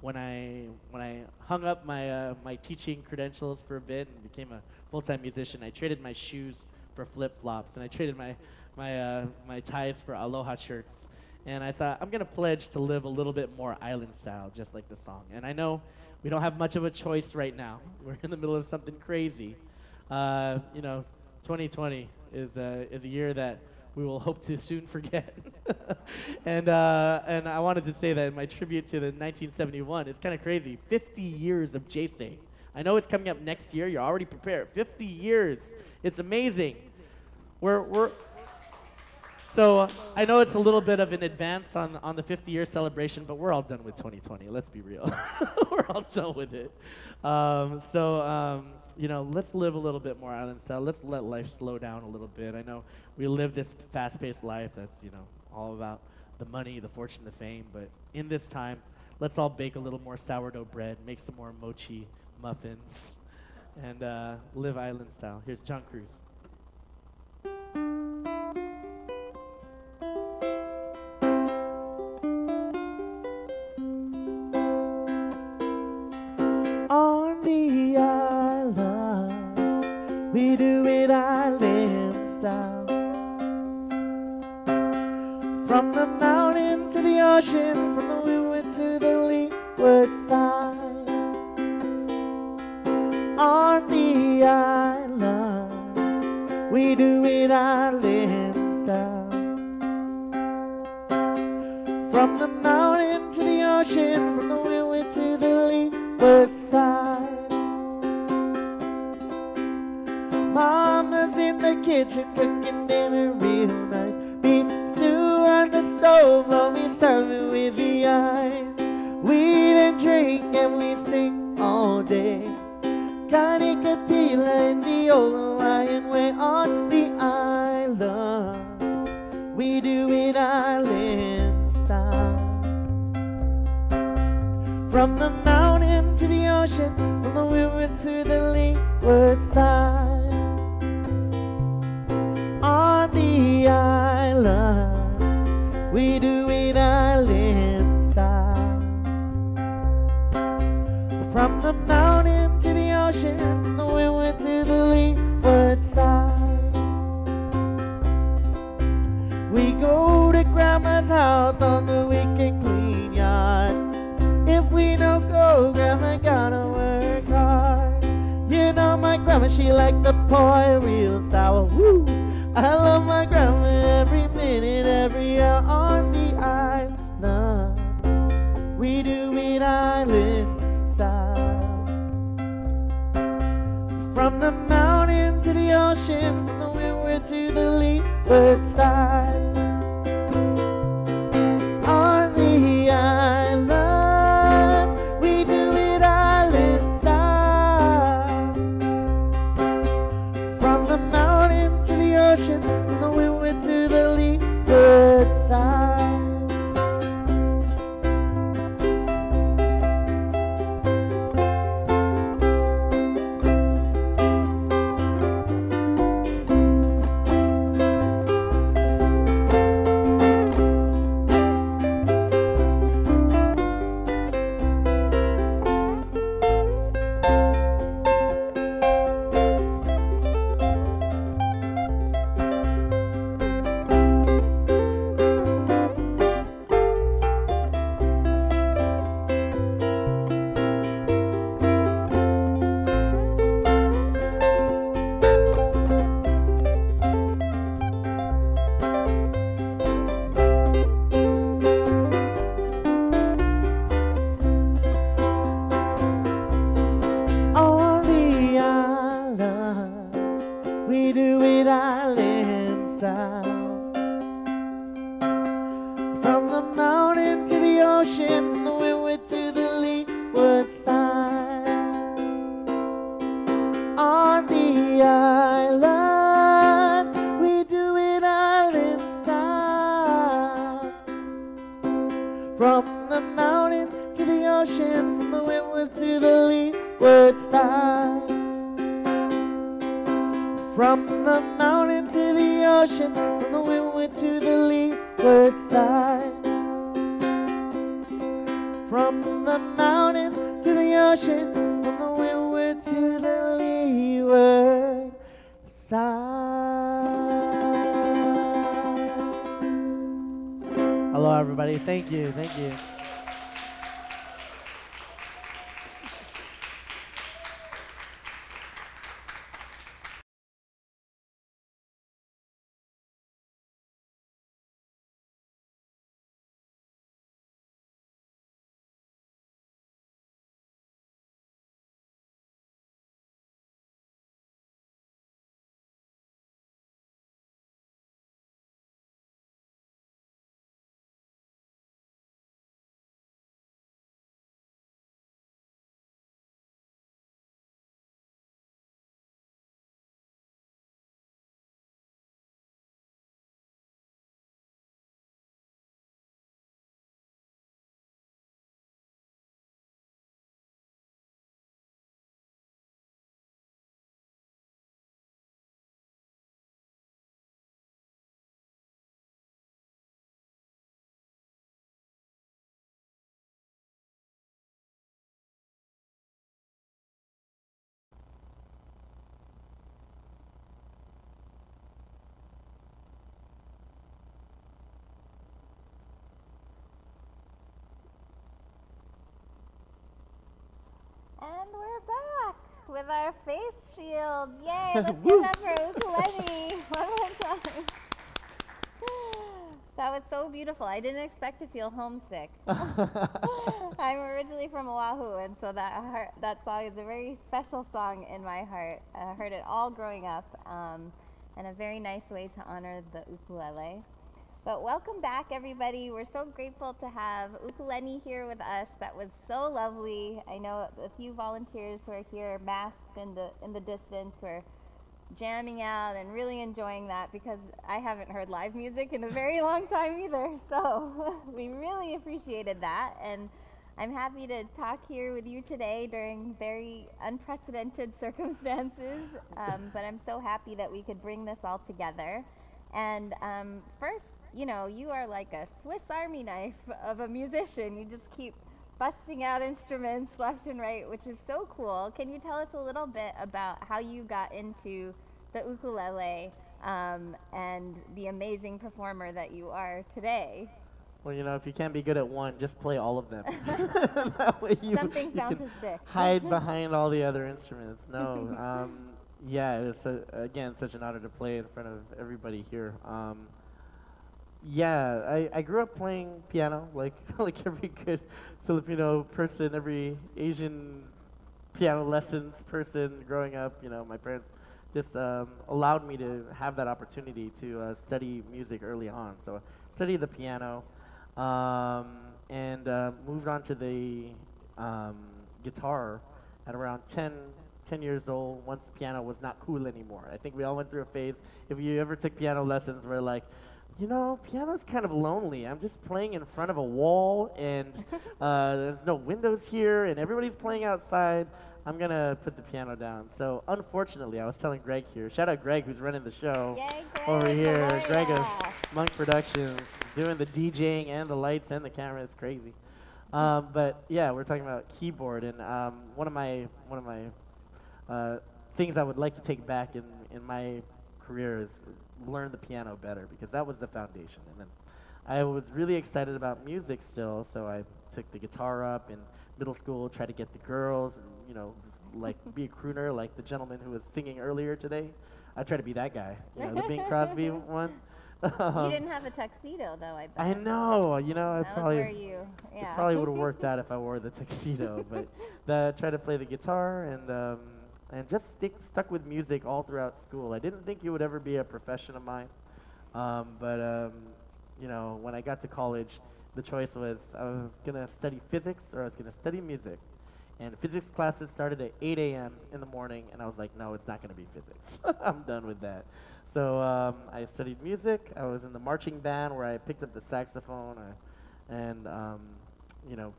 when I when I hung up my uh, my teaching credentials for a bit and became a full-time musician, I traded my shoes for flip-flops, and I traded my my uh, my ties for aloha shirts. And I thought I'm gonna pledge to live a little bit more island style, just like the song. And I know we don't have much of a choice right now. We're in the middle of something crazy. Uh, you know, 2020 is a, is a year that we will hope to soon forget. and, uh, and I wanted to say that in my tribute to the 1971 is kind of crazy. 50 years of J-Sei. I know it's coming up next year. You're already prepared. 50 years. It's amazing. We're, we're, so I know it's a little bit of an advance on, on the 50 year celebration, but we're all done with 2020. Let's be real. we're all done with it. Um, so, um, you know, let's live a little bit more island style. Let's let life slow down a little bit. I know we live this fast paced life that's, you know, all about the money, the fortune, the fame, but in this time, let's all bake a little more sourdough bread, make some more mochi muffins, and uh, live island style. Here's John Cruz. flying way on the island. We do it island style. From the mountain to the ocean, from the river to the leeward side. On the island, we do it island style. From the mountain to the ocean, from the river to the leeward side. We go to Grandma's house on the weekend clean yard. If we don't go, Grandma gotta work hard. You know my Grandma, she like the pie real sour. Woo! I love my Grandma every minute, every hour on the island. We do it island. the ocean, the windward to the leeward side. With our face shields. Yay, let's give up for Ukulenny. One more time. That was so beautiful. I didn't expect to feel homesick. I'm originally from Oahu, and so that heart, that song is a very special song in my heart. I heard it all growing up, um, and a very nice way to honor the ukulele. But welcome back, everybody. We're so grateful to have Ukulenny here with us. That was so lovely. I know a few volunteers who are here, masked in the in the distance, were jamming out and really enjoying that because I haven't heard live music in a very long time either. So we really appreciated that, and I'm happy to talk here with you today during very unprecedented circumstances. Um, but I'm so happy that we could bring this all together. And um, first, you know, you are like a Swiss Army knife of a musician. You just keep busting out instruments left and right, which is so cool. Can you tell us a little bit about how you got into the ukulele um, and the amazing performer that you are today? Well, you know, if you can't be good at one, just play all of them. that way you, Something's you bound can to stick. hide behind all the other instruments. No, um, yeah, it's again such an honor to play in front of everybody here. Um, yeah, I, I grew up playing piano like like every good Filipino person, every Asian piano lessons person growing up. You know, my parents just um, allowed me to have that opportunity to uh, study music early on. So I studied the piano um, and uh, moved on to the um, guitar at around 10, 10 years old once piano was not cool anymore. I think we all went through a phase. If you ever took piano lessons where like, you know, piano's kind of lonely. I'm just playing in front of a wall, and uh, there's no windows here, and everybody's playing outside. I'm gonna put the piano down. So unfortunately, I was telling Greg here. Shout out Greg, who's running the show over here. Greg of Monk Productions, doing the DJing and the lights and the camera. It's crazy. Um, but yeah, we're talking about keyboard, and um, one of my one of my uh, things I would like to take back in in my career is learn the piano better because that was the foundation. And then I was really excited about music still, so I took the guitar up in middle school, tried to get the girls, and you know, like be a crooner, like the gentleman who was singing earlier today. I tried to be that guy, you know, the Bing Crosby one. you Um, didn't have a tuxedo though, I bet. I know, you know, I That probably you- yeah. probably would have worked out if I wore the tuxedo, but the, tried to play the guitar and um, and just stick, stuck with music all throughout school. I didn't think it would ever be a profession of mine, um, but um, you know, when I got to college, the choice was I was gonna study physics or I was gonna study music. And physics classes started at 8 a.m. in the morning, and I was like, no, it's not going to be physics. I'm done with that. So um, I studied music. I was in the marching band where I picked up the saxophone uh, and, um, you know,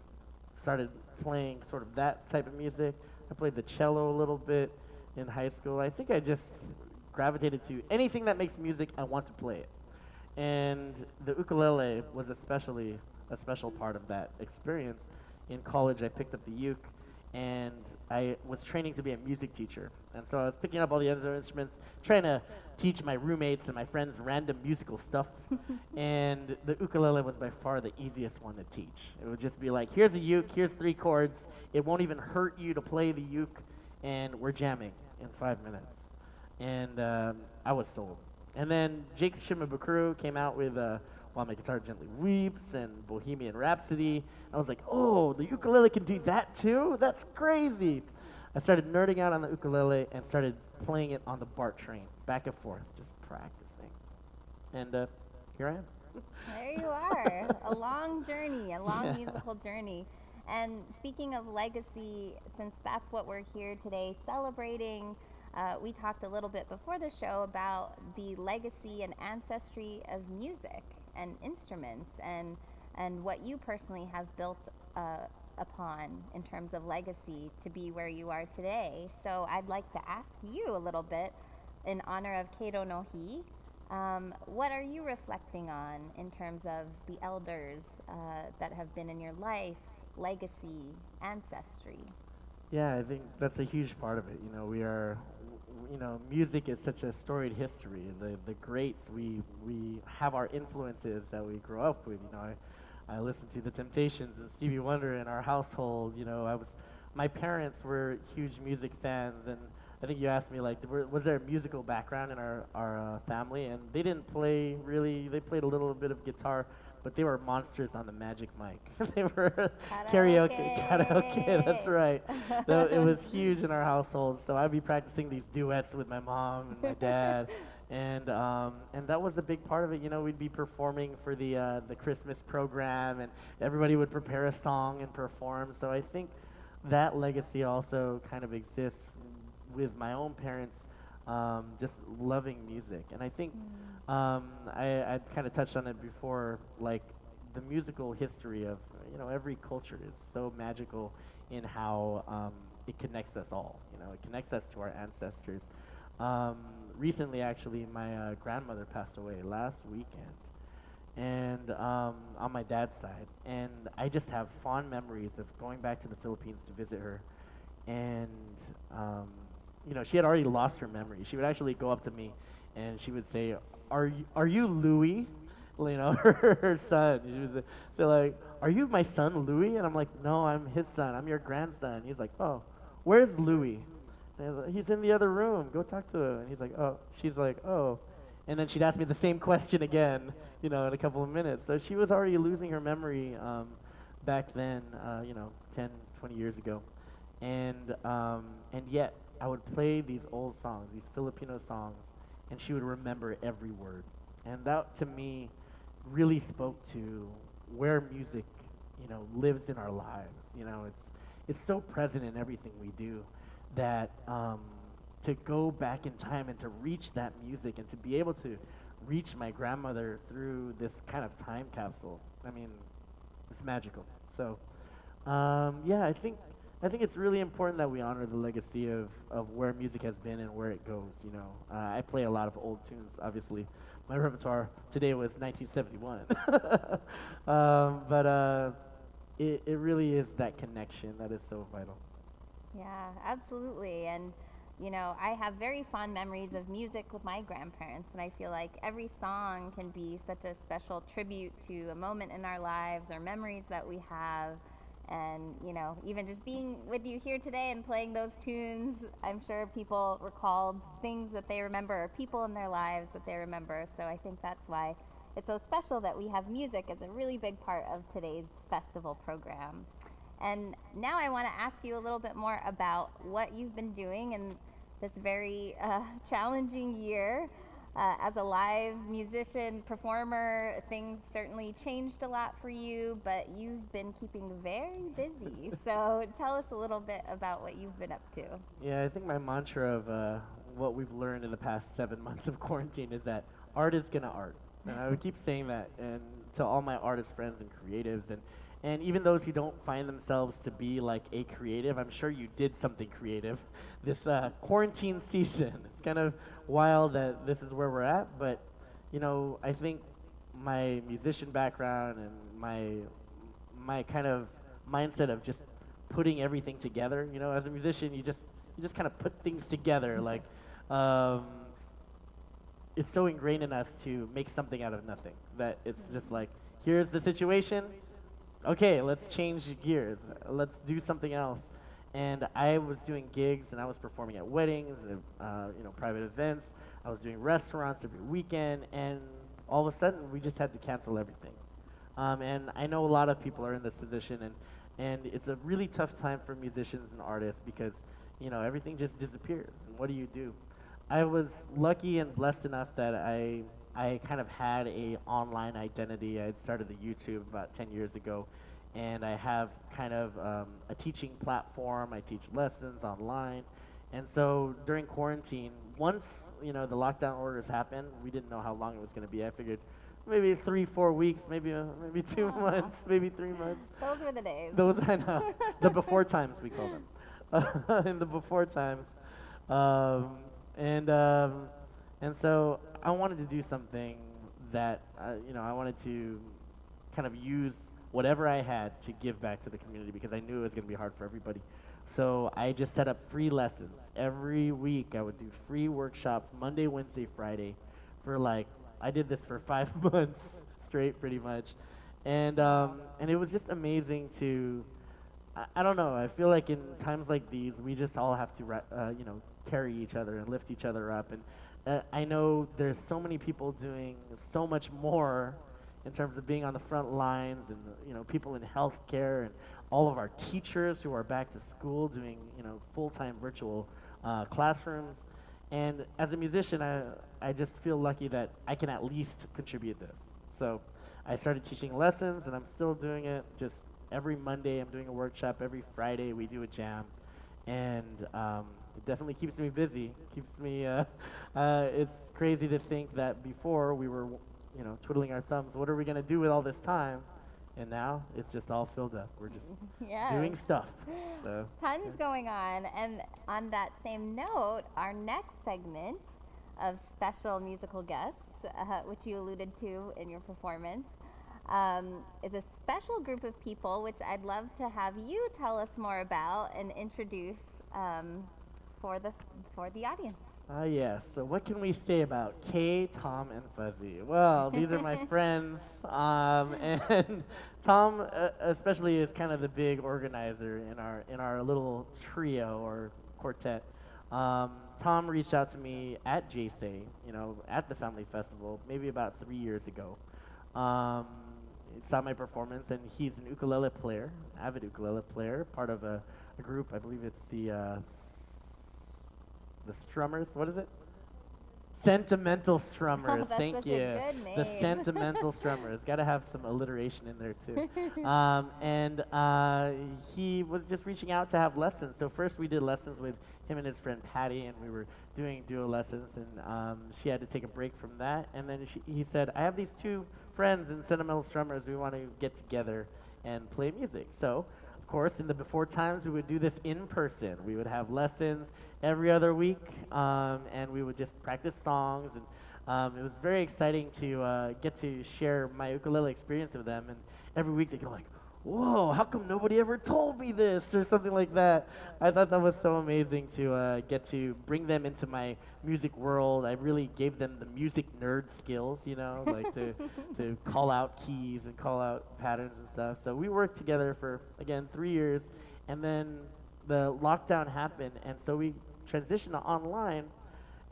started playing sort of that type of music. I played the cello a little bit in high school. I think I just gravitated to anything that makes music, I want to play it. And the ukulele was especially a special part of that experience. In college, I picked up the uke and I was training to be a music teacher. And so I was picking up all the other instruments, trying to teach my roommates and my friends random musical stuff. and the ukulele was by far the easiest one to teach. It would just be like, here's a uke, here's three chords. It won't even hurt you to play the uke, and we're jamming in five minutes. And um, I was sold. And then Jake Shimabukuro came out with uh, while my guitar gently weeps and Bohemian Rhapsody. I was like, oh, the ukulele can do that too? That's crazy. I started nerding out on the ukulele and started playing it on the BART train, back and forth, just practicing. And uh, here I am. there you are. a long journey, a long yeah. musical journey. And speaking of legacy, since that's what we're here today celebrating, uh, we talked a little bit before the show about the legacy and ancestry of music and instruments and and what you personally have built uh, upon in terms of legacy to be where you are today. So I'd like to ask you a little bit in honor of Keiro no Hi. Um, what are you reflecting on in terms of the elders uh, that have been in your life, legacy, ancestry? Yeah, I think that's a huge part of it. You know, we are you know, music is such a storied history. The the greats we we have our influences that we grow up with. You know, I, I listened to the Temptations and Stevie Wonder in our household. You know, I was my parents were huge music fans, and I think you asked me like, was there a musical background in our our uh, family? And they didn't play really. They played a little bit of guitar, but they were monsters on the magic mic. they were karaoke, karaoke. That's right. it was huge in our household. So I'd be practicing these duets with my mom and my dad, and um, and that was a big part of it. You know, we'd be performing for the uh, the Christmas program, and everybody would prepare a song and perform. So I think that legacy also kind of exists with my own parents um, just loving music. And I think mm. um, I, I kind of touched on it before, like the musical history of you know every culture is so magical in how um, it connects us all. You know, it connects us to our ancestors. Um, recently, actually, my uh, grandmother passed away last weekend, and um, on my dad's side, and I just have fond memories of going back to the Philippines to visit her, and um, you know, she had already lost her memory. She would actually go up to me and she would say, "Are you, are you Louis?" You know, her, son. She would say like, "Are you my son, Louis?" And I'm like, "No, I'm his son. I'm your grandson." He's like, "Oh, where's Louis?" He's in the other room. Go talk to him. And he's like, "Oh." She's like, "Oh." And then she'd ask me the same question again, you know, in a couple of minutes. So she was already losing her memory um, back then, uh, you know, 10, 20 years ago. And, um, and yet, I would play these old songs, these Filipino songs, and she would remember every word. And that to me really spoke to where music, you know, lives in our lives. You know, it's it's so present in everything we do that um, to go back in time and to reach that music and to be able to reach my grandmother through this kind of time capsule. I mean, it's magical. So, um, yeah, I think I think it's really important that we honor the legacy of, of where music has been and where it goes. You know, uh, I play a lot of old tunes. Obviously, my repertoire today was 1971, um, but uh, it it really is that connection that is so vital. Yeah, absolutely, and you know, I have very fond memories of music with my grandparents, and I feel like every song can be such a special tribute to a moment in our lives or memories that we have and you know even just being with you here today and playing those tunes i'm sure people recalled things that they remember or people in their lives that they remember so i think that's why it's so special that we have music as a really big part of today's festival program And now I want to ask you a little bit more about what you've been doing in this very uh, challenging year. Uh, as a live musician, performer, things certainly changed a lot for you, but you've been keeping very busy. so tell us a little bit about what you've been up to. Yeah, I think my mantra of uh, what we've learned in the past seven months of quarantine is that art is gonna art. And I would keep saying that and to all my artist friends and creatives and and even those who don't find themselves to be like a creative, I'm sure you did something creative this uh, quarantine season. It's kind of wild that this is where we're at, but you know, I think my musician background and my my kind of mindset of just putting everything together. You know, as a musician, you just you just kind of put things together. Like, um, it's so ingrained in us to make something out of nothing that it's just like, here's the situation okay, let's change gears. Let's do something else. And I was doing gigs and I was performing at weddings, and, uh, you know, private events. I was doing restaurants every weekend, and all of a sudden we just had to cancel everything. Um, and I know a lot of people are in this position, and and it's a really tough time for musicians and artists because you know everything just disappears. And what do you do? I was lucky and blessed enough that I I kind of had a online identity. I had started the YouTube about 10 years ago, and I have kind of um, a teaching platform. I teach lessons online, and so during quarantine, once you know the lockdown orders happened, we didn't know how long it was going to be. I figured maybe three, four weeks, maybe uh, maybe two Aww. months, maybe three months. Those were the days. Those I know. the before times we call them. in the before times, um, and um, and so I wanted to do something that, uh, you know, I wanted to kind of use whatever I had to give back to the community because I knew it was going to be hard for everybody. So I just set up free lessons. Every week I would do free workshops Monday, Wednesday, Friday for like, I did this for five months straight pretty much. And, um, and it was just amazing to, I, don't know, I feel like in times like these, we just all have to, uh, you know, carry each other and lift each other up. And uh, I know there's so many people doing so much more in terms of being on the front lines and you know people in healthcare and all of our teachers who are back to school doing you know full-time virtual uh, classrooms. And as a musician I, I just feel lucky that i can at least contribute this. So i started teaching lessons and i'm still doing it. Just every monday i'm doing a workshop. Every friday we do a jam. And um, it definitely keeps me busy. Keeps me. Uh, uh, it's crazy to think that before we were, you know, twiddling our thumbs. What are we gonna do with all this time? And now it's just all filled up. We're just yes. doing stuff. So tons yeah. going on. And on that same note, our next segment of special musical guests, uh, which you alluded to in your performance, um, is a special group of people, which I'd love to have you tell us more about and introduce um, for the for the audience. Ah, uh, yes. So, what can we say about Kay, Tom, and Fuzzy? Well, these are my friends, um, and Tom, uh, especially, is kind of the big organizer in our in our little trio or quartet. Um, Tom reached out to me at J-Sei, you know, at the Family Festival, maybe about three years ago. Um, saw my performance, and he's an ukulele player, avid ukulele player, part of a, a group. I believe it's the uh, the Strummers. What is it? Sentimental Strummers. Oh, Thank you. The Sentimental Strummers. Got to have some alliteration in there too. Um, and uh, he was just reaching out to have lessons. So first we did lessons with him and his friend Patty, and we were doing duo lessons. And um, she had to take a break from that. And then she, he said, "I have these two friends in Sentimental Strummers. We want to get together and play music." So course, in the before times, we would do this in person. We would have lessons every other week, um, and we would just practice songs. And um, it was very exciting to uh, get to share my ukulele experience with them. And every week they go like, whoa, how come nobody ever told me this or something like that. I thought that was so amazing to uh, get to bring them into my music world. I really gave them the music nerd skills, you know, like to, to call out keys and call out patterns and stuff. So we worked together for, again, three years. And then the lockdown happened. And so we transitioned to online.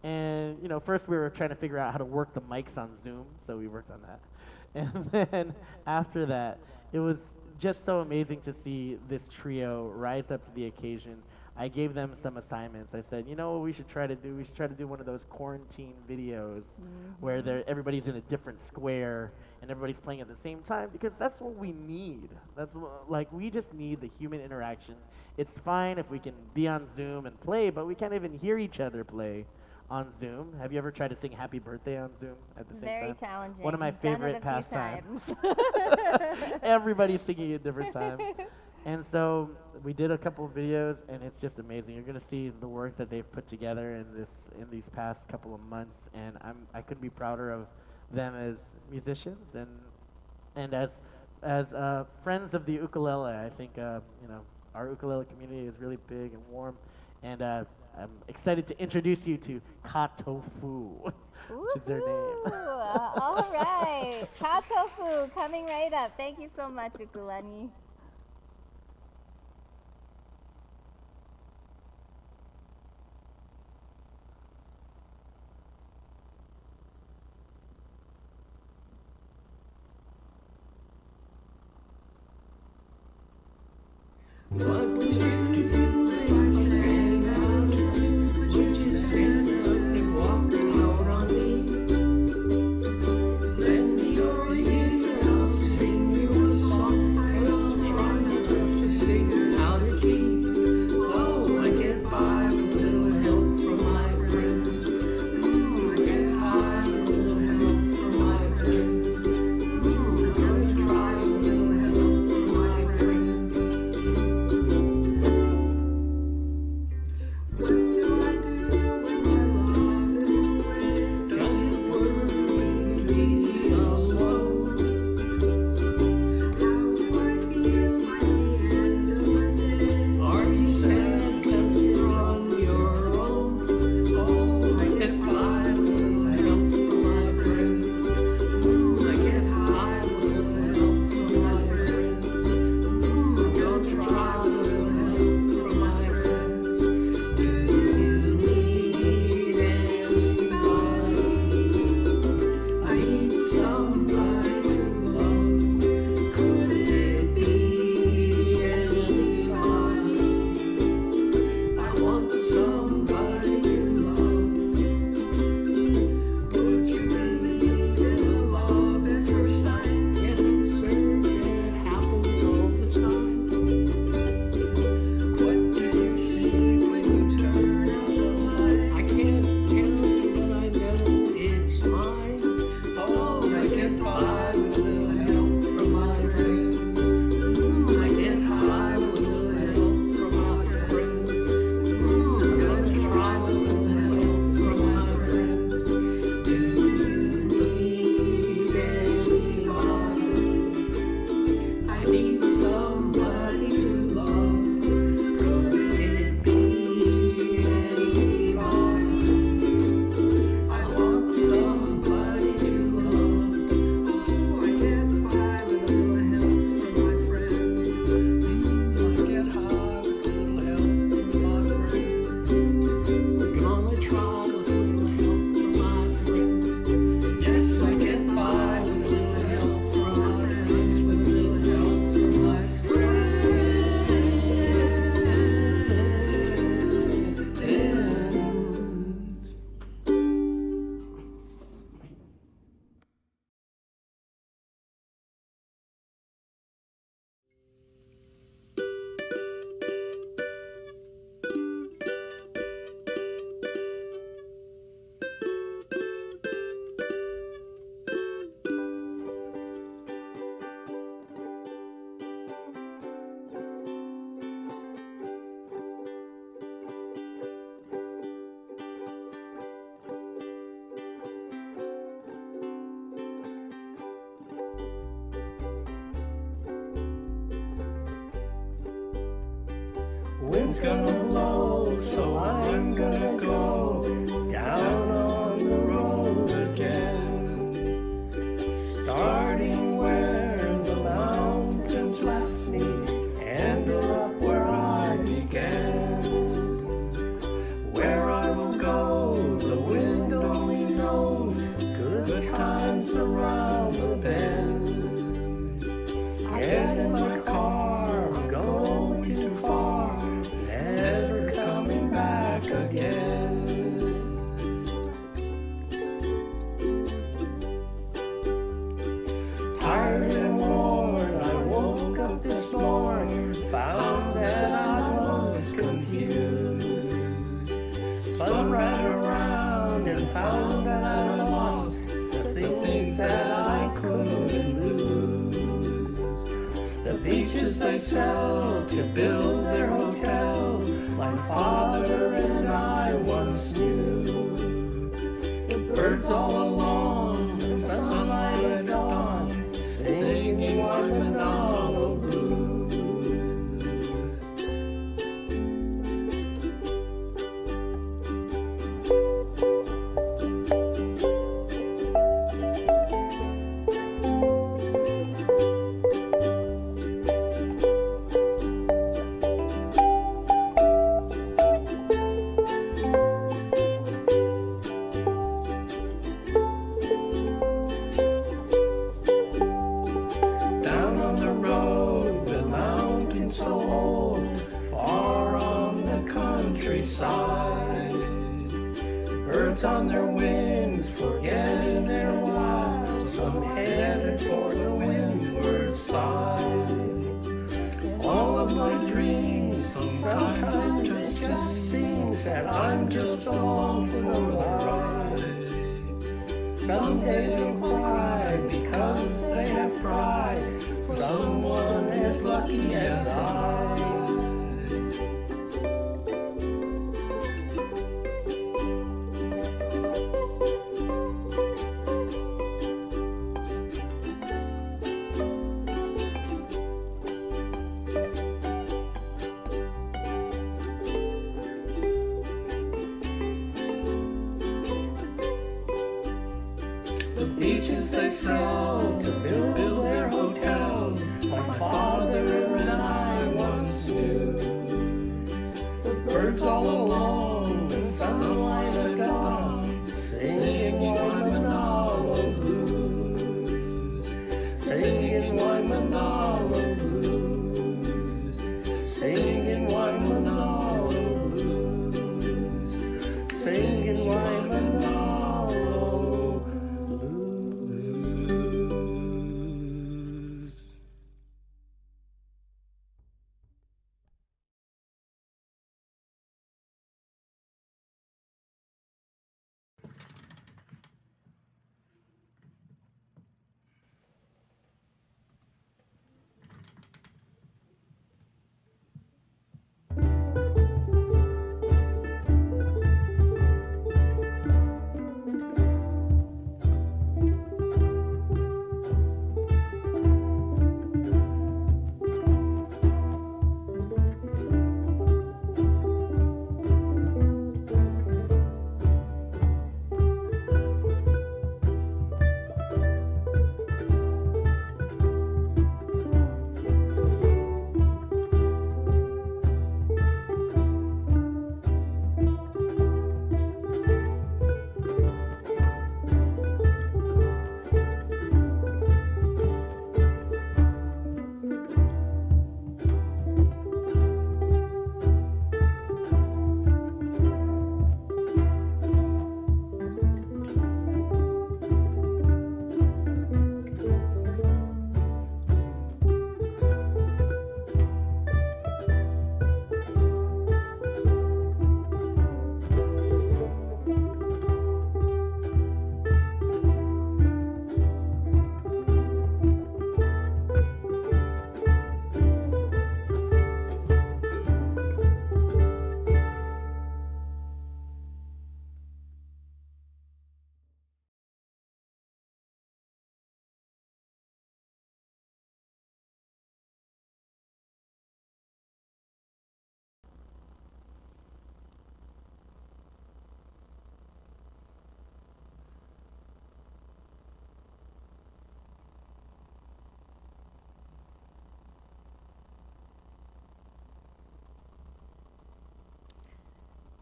And, you know, first we were trying to figure out how to work the mics on Zoom. So we worked on that. And then after that, it was just so amazing to see this trio rise up to the occasion. I gave them some assignments. I said, you know what we should try to do? We should try to do one of those quarantine videos where Mhm. they're, everybody's in a different square and everybody's playing at the same time because that's what we need. That's wha- like we just need the human interaction. It's fine if we can be on Zoom and play, but we can't even hear each other play on Zoom. Have you ever tried to sing happy birthday on Zoom at the same Very time? challenging. One of my favorite pastimes. times. Everybody's singing at different times. And so we did a couple of videos, and it's just amazing. You're gonna see the work that they've put together in this in these past couple of months, and I'm I couldn't be prouder of them as musicians and and as as uh, friends of the ukulele. I think uh, you know our ukulele community is really big and warm, and uh, I'm excited to introduce you to KaToFu, which is their name. Uh, all right. KaToFu coming right up. Thank you so much, Ukulenny. What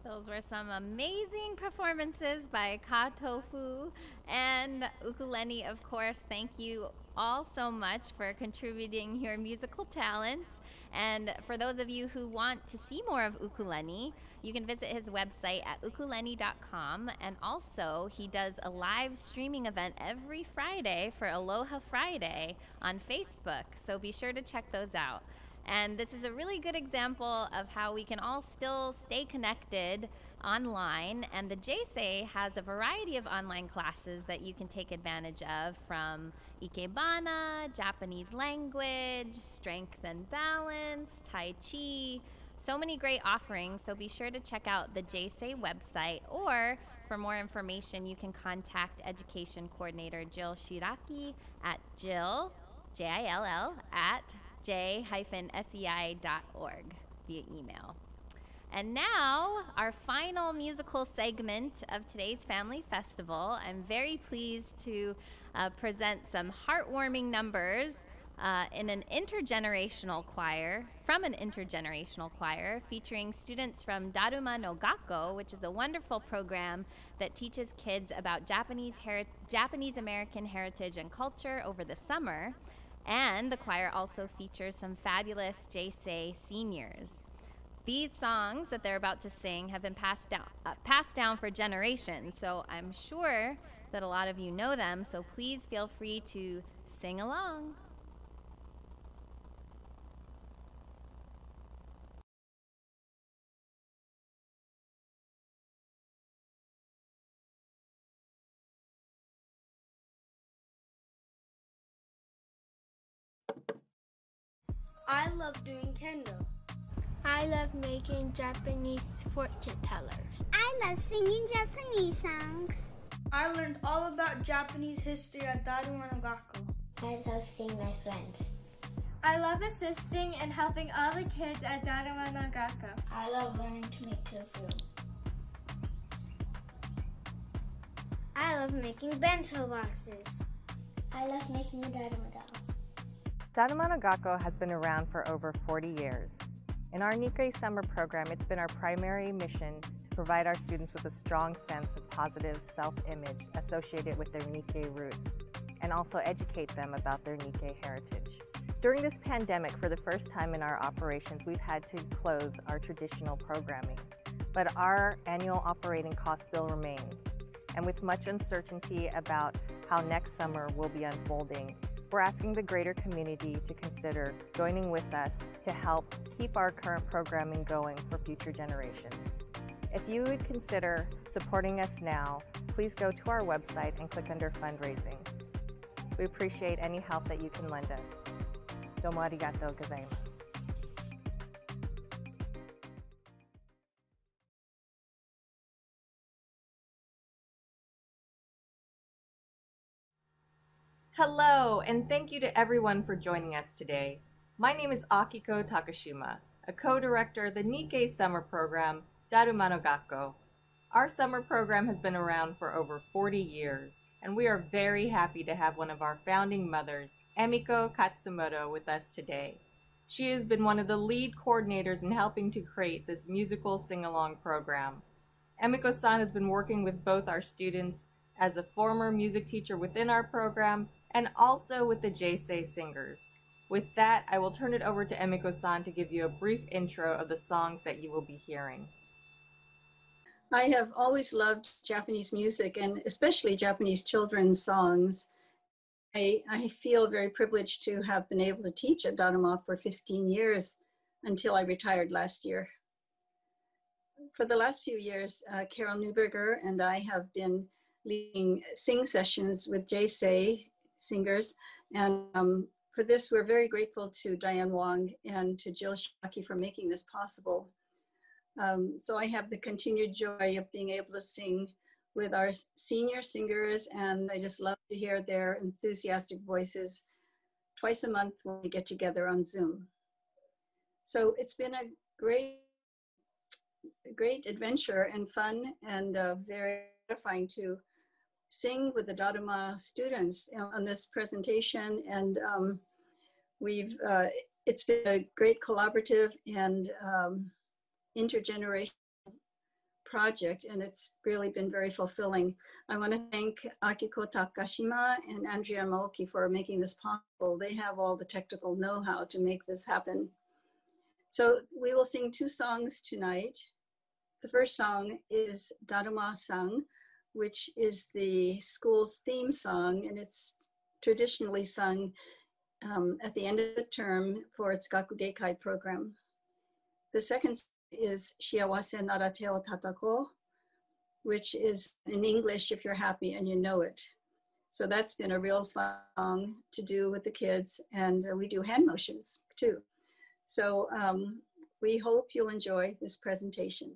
Those were some amazing performances by Ka Tofu and Ukulenny, of course. Thank you all so much for contributing your musical talents. And for those of you who want to see more of Ukulenny, you can visit his website at ukulenny.com. And also, he does a live streaming event every Friday for Aloha Friday on Facebook. So be sure to check those out. And this is a really good example of how we can all still stay connected online. And the J-Sei has a variety of online classes that you can take advantage of from Ikebana, Japanese language, strength and balance, Tai Chi. So many great offerings. So be sure to check out the J-Sei website or for more information, you can contact Education Coordinator Jill Shiraki at Jill, J I L L, at j-sei.org via email. And now, our final musical segment of today's Family Festival. I'm very pleased to uh, present some heartwarming numbers uh, in an intergenerational choir, from an intergenerational choir, featuring students from Daruma no Gakko, which is a wonderful program that teaches kids about Japanese, heri- Japanese American heritage and culture over the summer. And the choir also features some fabulous J-Sei seniors. These songs that they're about to sing have been passed down, uh, passed down for generations, so I'm sure that a lot of you know them, so please feel free to sing along. I love doing kendo. I love making Japanese fortune tellers. I love singing Japanese songs. I learned all about Japanese history at Daruma no Gakko. I love seeing my friends. I love assisting and helping all the kids at Daruma no Gakko. I love learning to make tofu. I love making bento boxes. I love making a Daruma doll. No has been around for over 40 years. In our Nikkei summer program, it's been our primary mission to provide our students with a strong sense of positive self-image associated with their Nikkei roots, and also educate them about their Nikkei heritage. During this pandemic, for the first time in our operations, we've had to close our traditional programming, but our annual operating costs still remain. And with much uncertainty about how next summer will be unfolding, we're asking the greater community to consider joining with us to help keep our current programming going for future generations. If you would consider supporting us now, please go to our website and click under fundraising. We appreciate any help that you can lend us. Domo arigatou gozaimasu. Hello, and thank you to everyone for joining us today. My name is Akiko Takashima, a co-director of the Nikkei summer program, Daruma no Gakko. Our summer program has been around for over 40 years, and we are very happy to have one of our founding mothers, Emiko Katsumoto, with us today. She has been one of the lead coordinators in helping to create this musical sing-along program. Emiko-san has been working with both our students as a former music teacher within our program and also with the J-Sei Singers. With that, I will turn it over to Emiko-san to give you a brief intro of the songs that you will be hearing. I have always loved Japanese music and especially Japanese children's songs. I, I feel very privileged to have been able to teach at Daruma for 15 years until I retired last year. For the last few years, uh, Carol Newberger and I have been leading sing sessions with J-Sei singers. And um, for this, we're very grateful to Diane Wong and to Jill Shiraki for making this possible. Um, so I have the continued joy of being able to sing with our senior singers, and I just love to hear their enthusiastic voices twice a month when we get together on Zoom. So it's been a great, great adventure and fun, and uh, very gratifying to sing with the Daruma students on this presentation, and um, we've uh, it's been a great collaborative and um, intergenerational project, and it's really been very fulfilling. I want to thank Akiko Takashima and Andrea Moki for making this possible. They have all the technical know-how to make this happen. So we will sing two songs tonight. The first song is Daruma Sang, which is the school's theme song, and it's traditionally sung um, at the end of the term for its Gakugeikai program. The second is Shiawase Narate o Tatako, which is in English if you're happy and you know it. So that's been a real fun to do with the kids, and uh, we do hand motions too. So um, we hope you'll enjoy this presentation.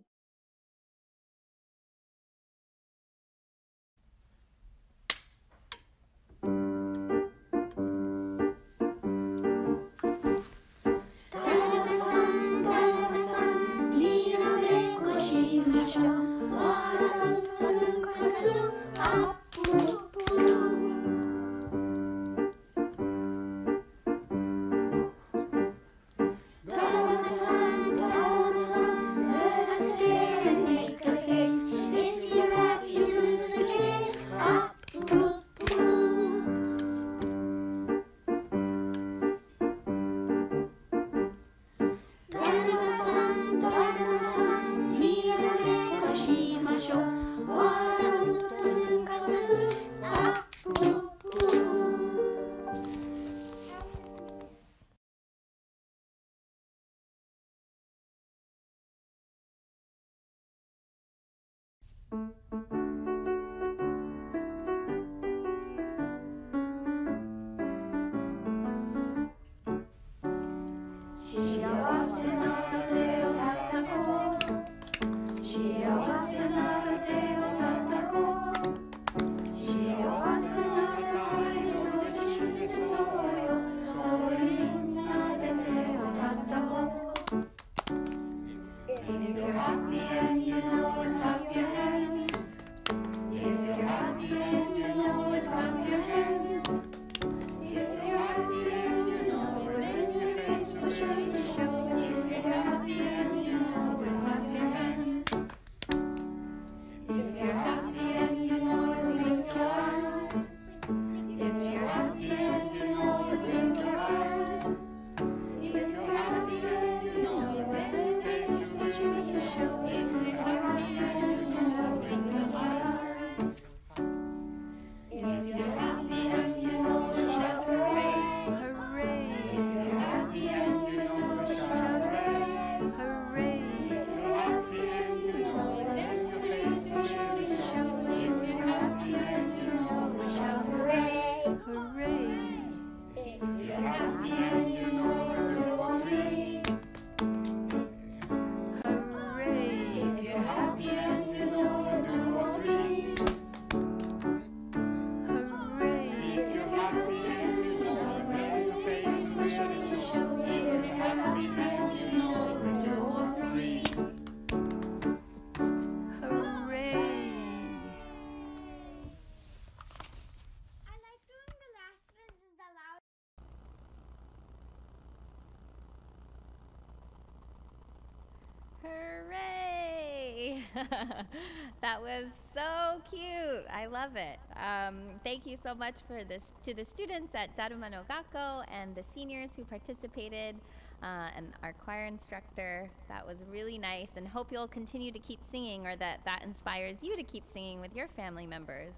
I love it. Um, thank you so much for this to the students at Daruma no Gakko and the seniors who participated uh, and our choir instructor. That was really nice and hope you'll continue to keep singing or that that inspires you to keep singing with your family members.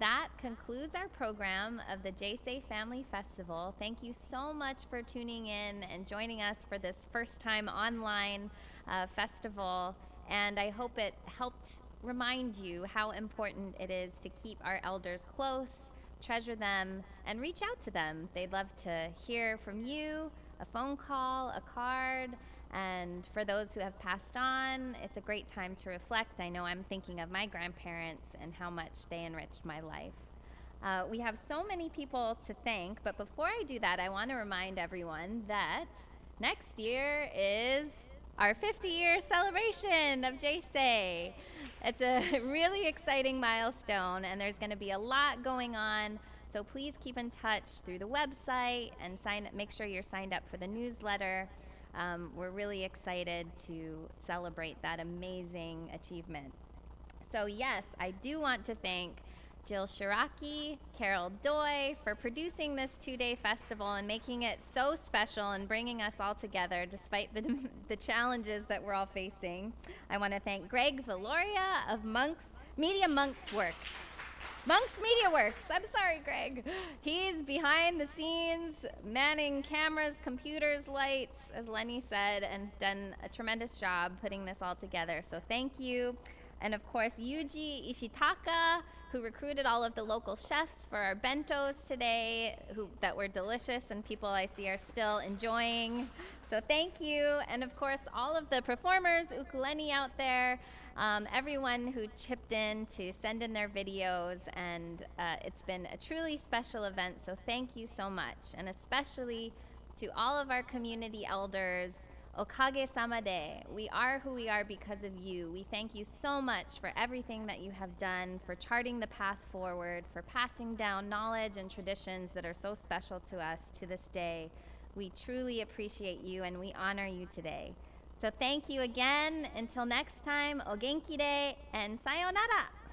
That concludes our program of the J-Sei Family Festival. Thank you so much for tuning in and joining us for this first time online uh, festival. And I hope it helped remind you how important it is to keep our elders close, treasure them, and reach out to them. They'd love to hear from you, a phone call, a card. And for those who have passed on, it's a great time to reflect. I know I'm thinking of my grandparents and how much they enriched my life. Uh, we have so many people to thank, but before I do that, I want to remind everyone that next year is our 50 year celebration of J-Sei. It's a really exciting milestone, and there's going to be a lot going on. So please keep in touch through the website and sign. Make sure you're signed up for the newsletter. Um, we're really excited to celebrate that amazing achievement. So, yes, I do want to thank Jill Shiraki, Carol Doy for producing this two day festival and making it so special and bringing us all together despite the, the challenges that we're all facing. I want to thank Greg Valoria of Monks Media Monks Works. Monks Media Works. I'm sorry, Greg. He's behind the scenes, manning cameras, computers, lights, as Lenny said, and done a tremendous job putting this all together. So thank you. And of course, Yuji Ishitaka, who recruited all of the local chefs for our bentos today, who that were delicious and people I see are still enjoying. So thank you. And of course, all of the performers, Ukulenny out there, um, everyone who chipped in to send in their videos. And uh, it's been a truly special event. So thank you so much. And especially to all of our community elders. Okage Samade, we are who we are because of you. We thank you so much for everything that you have done, for charting the path forward, for passing down knowledge and traditions that are so special to us to this day. We truly appreciate you and we honor you today. So thank you again. Until next time, ogenki de and sayonara.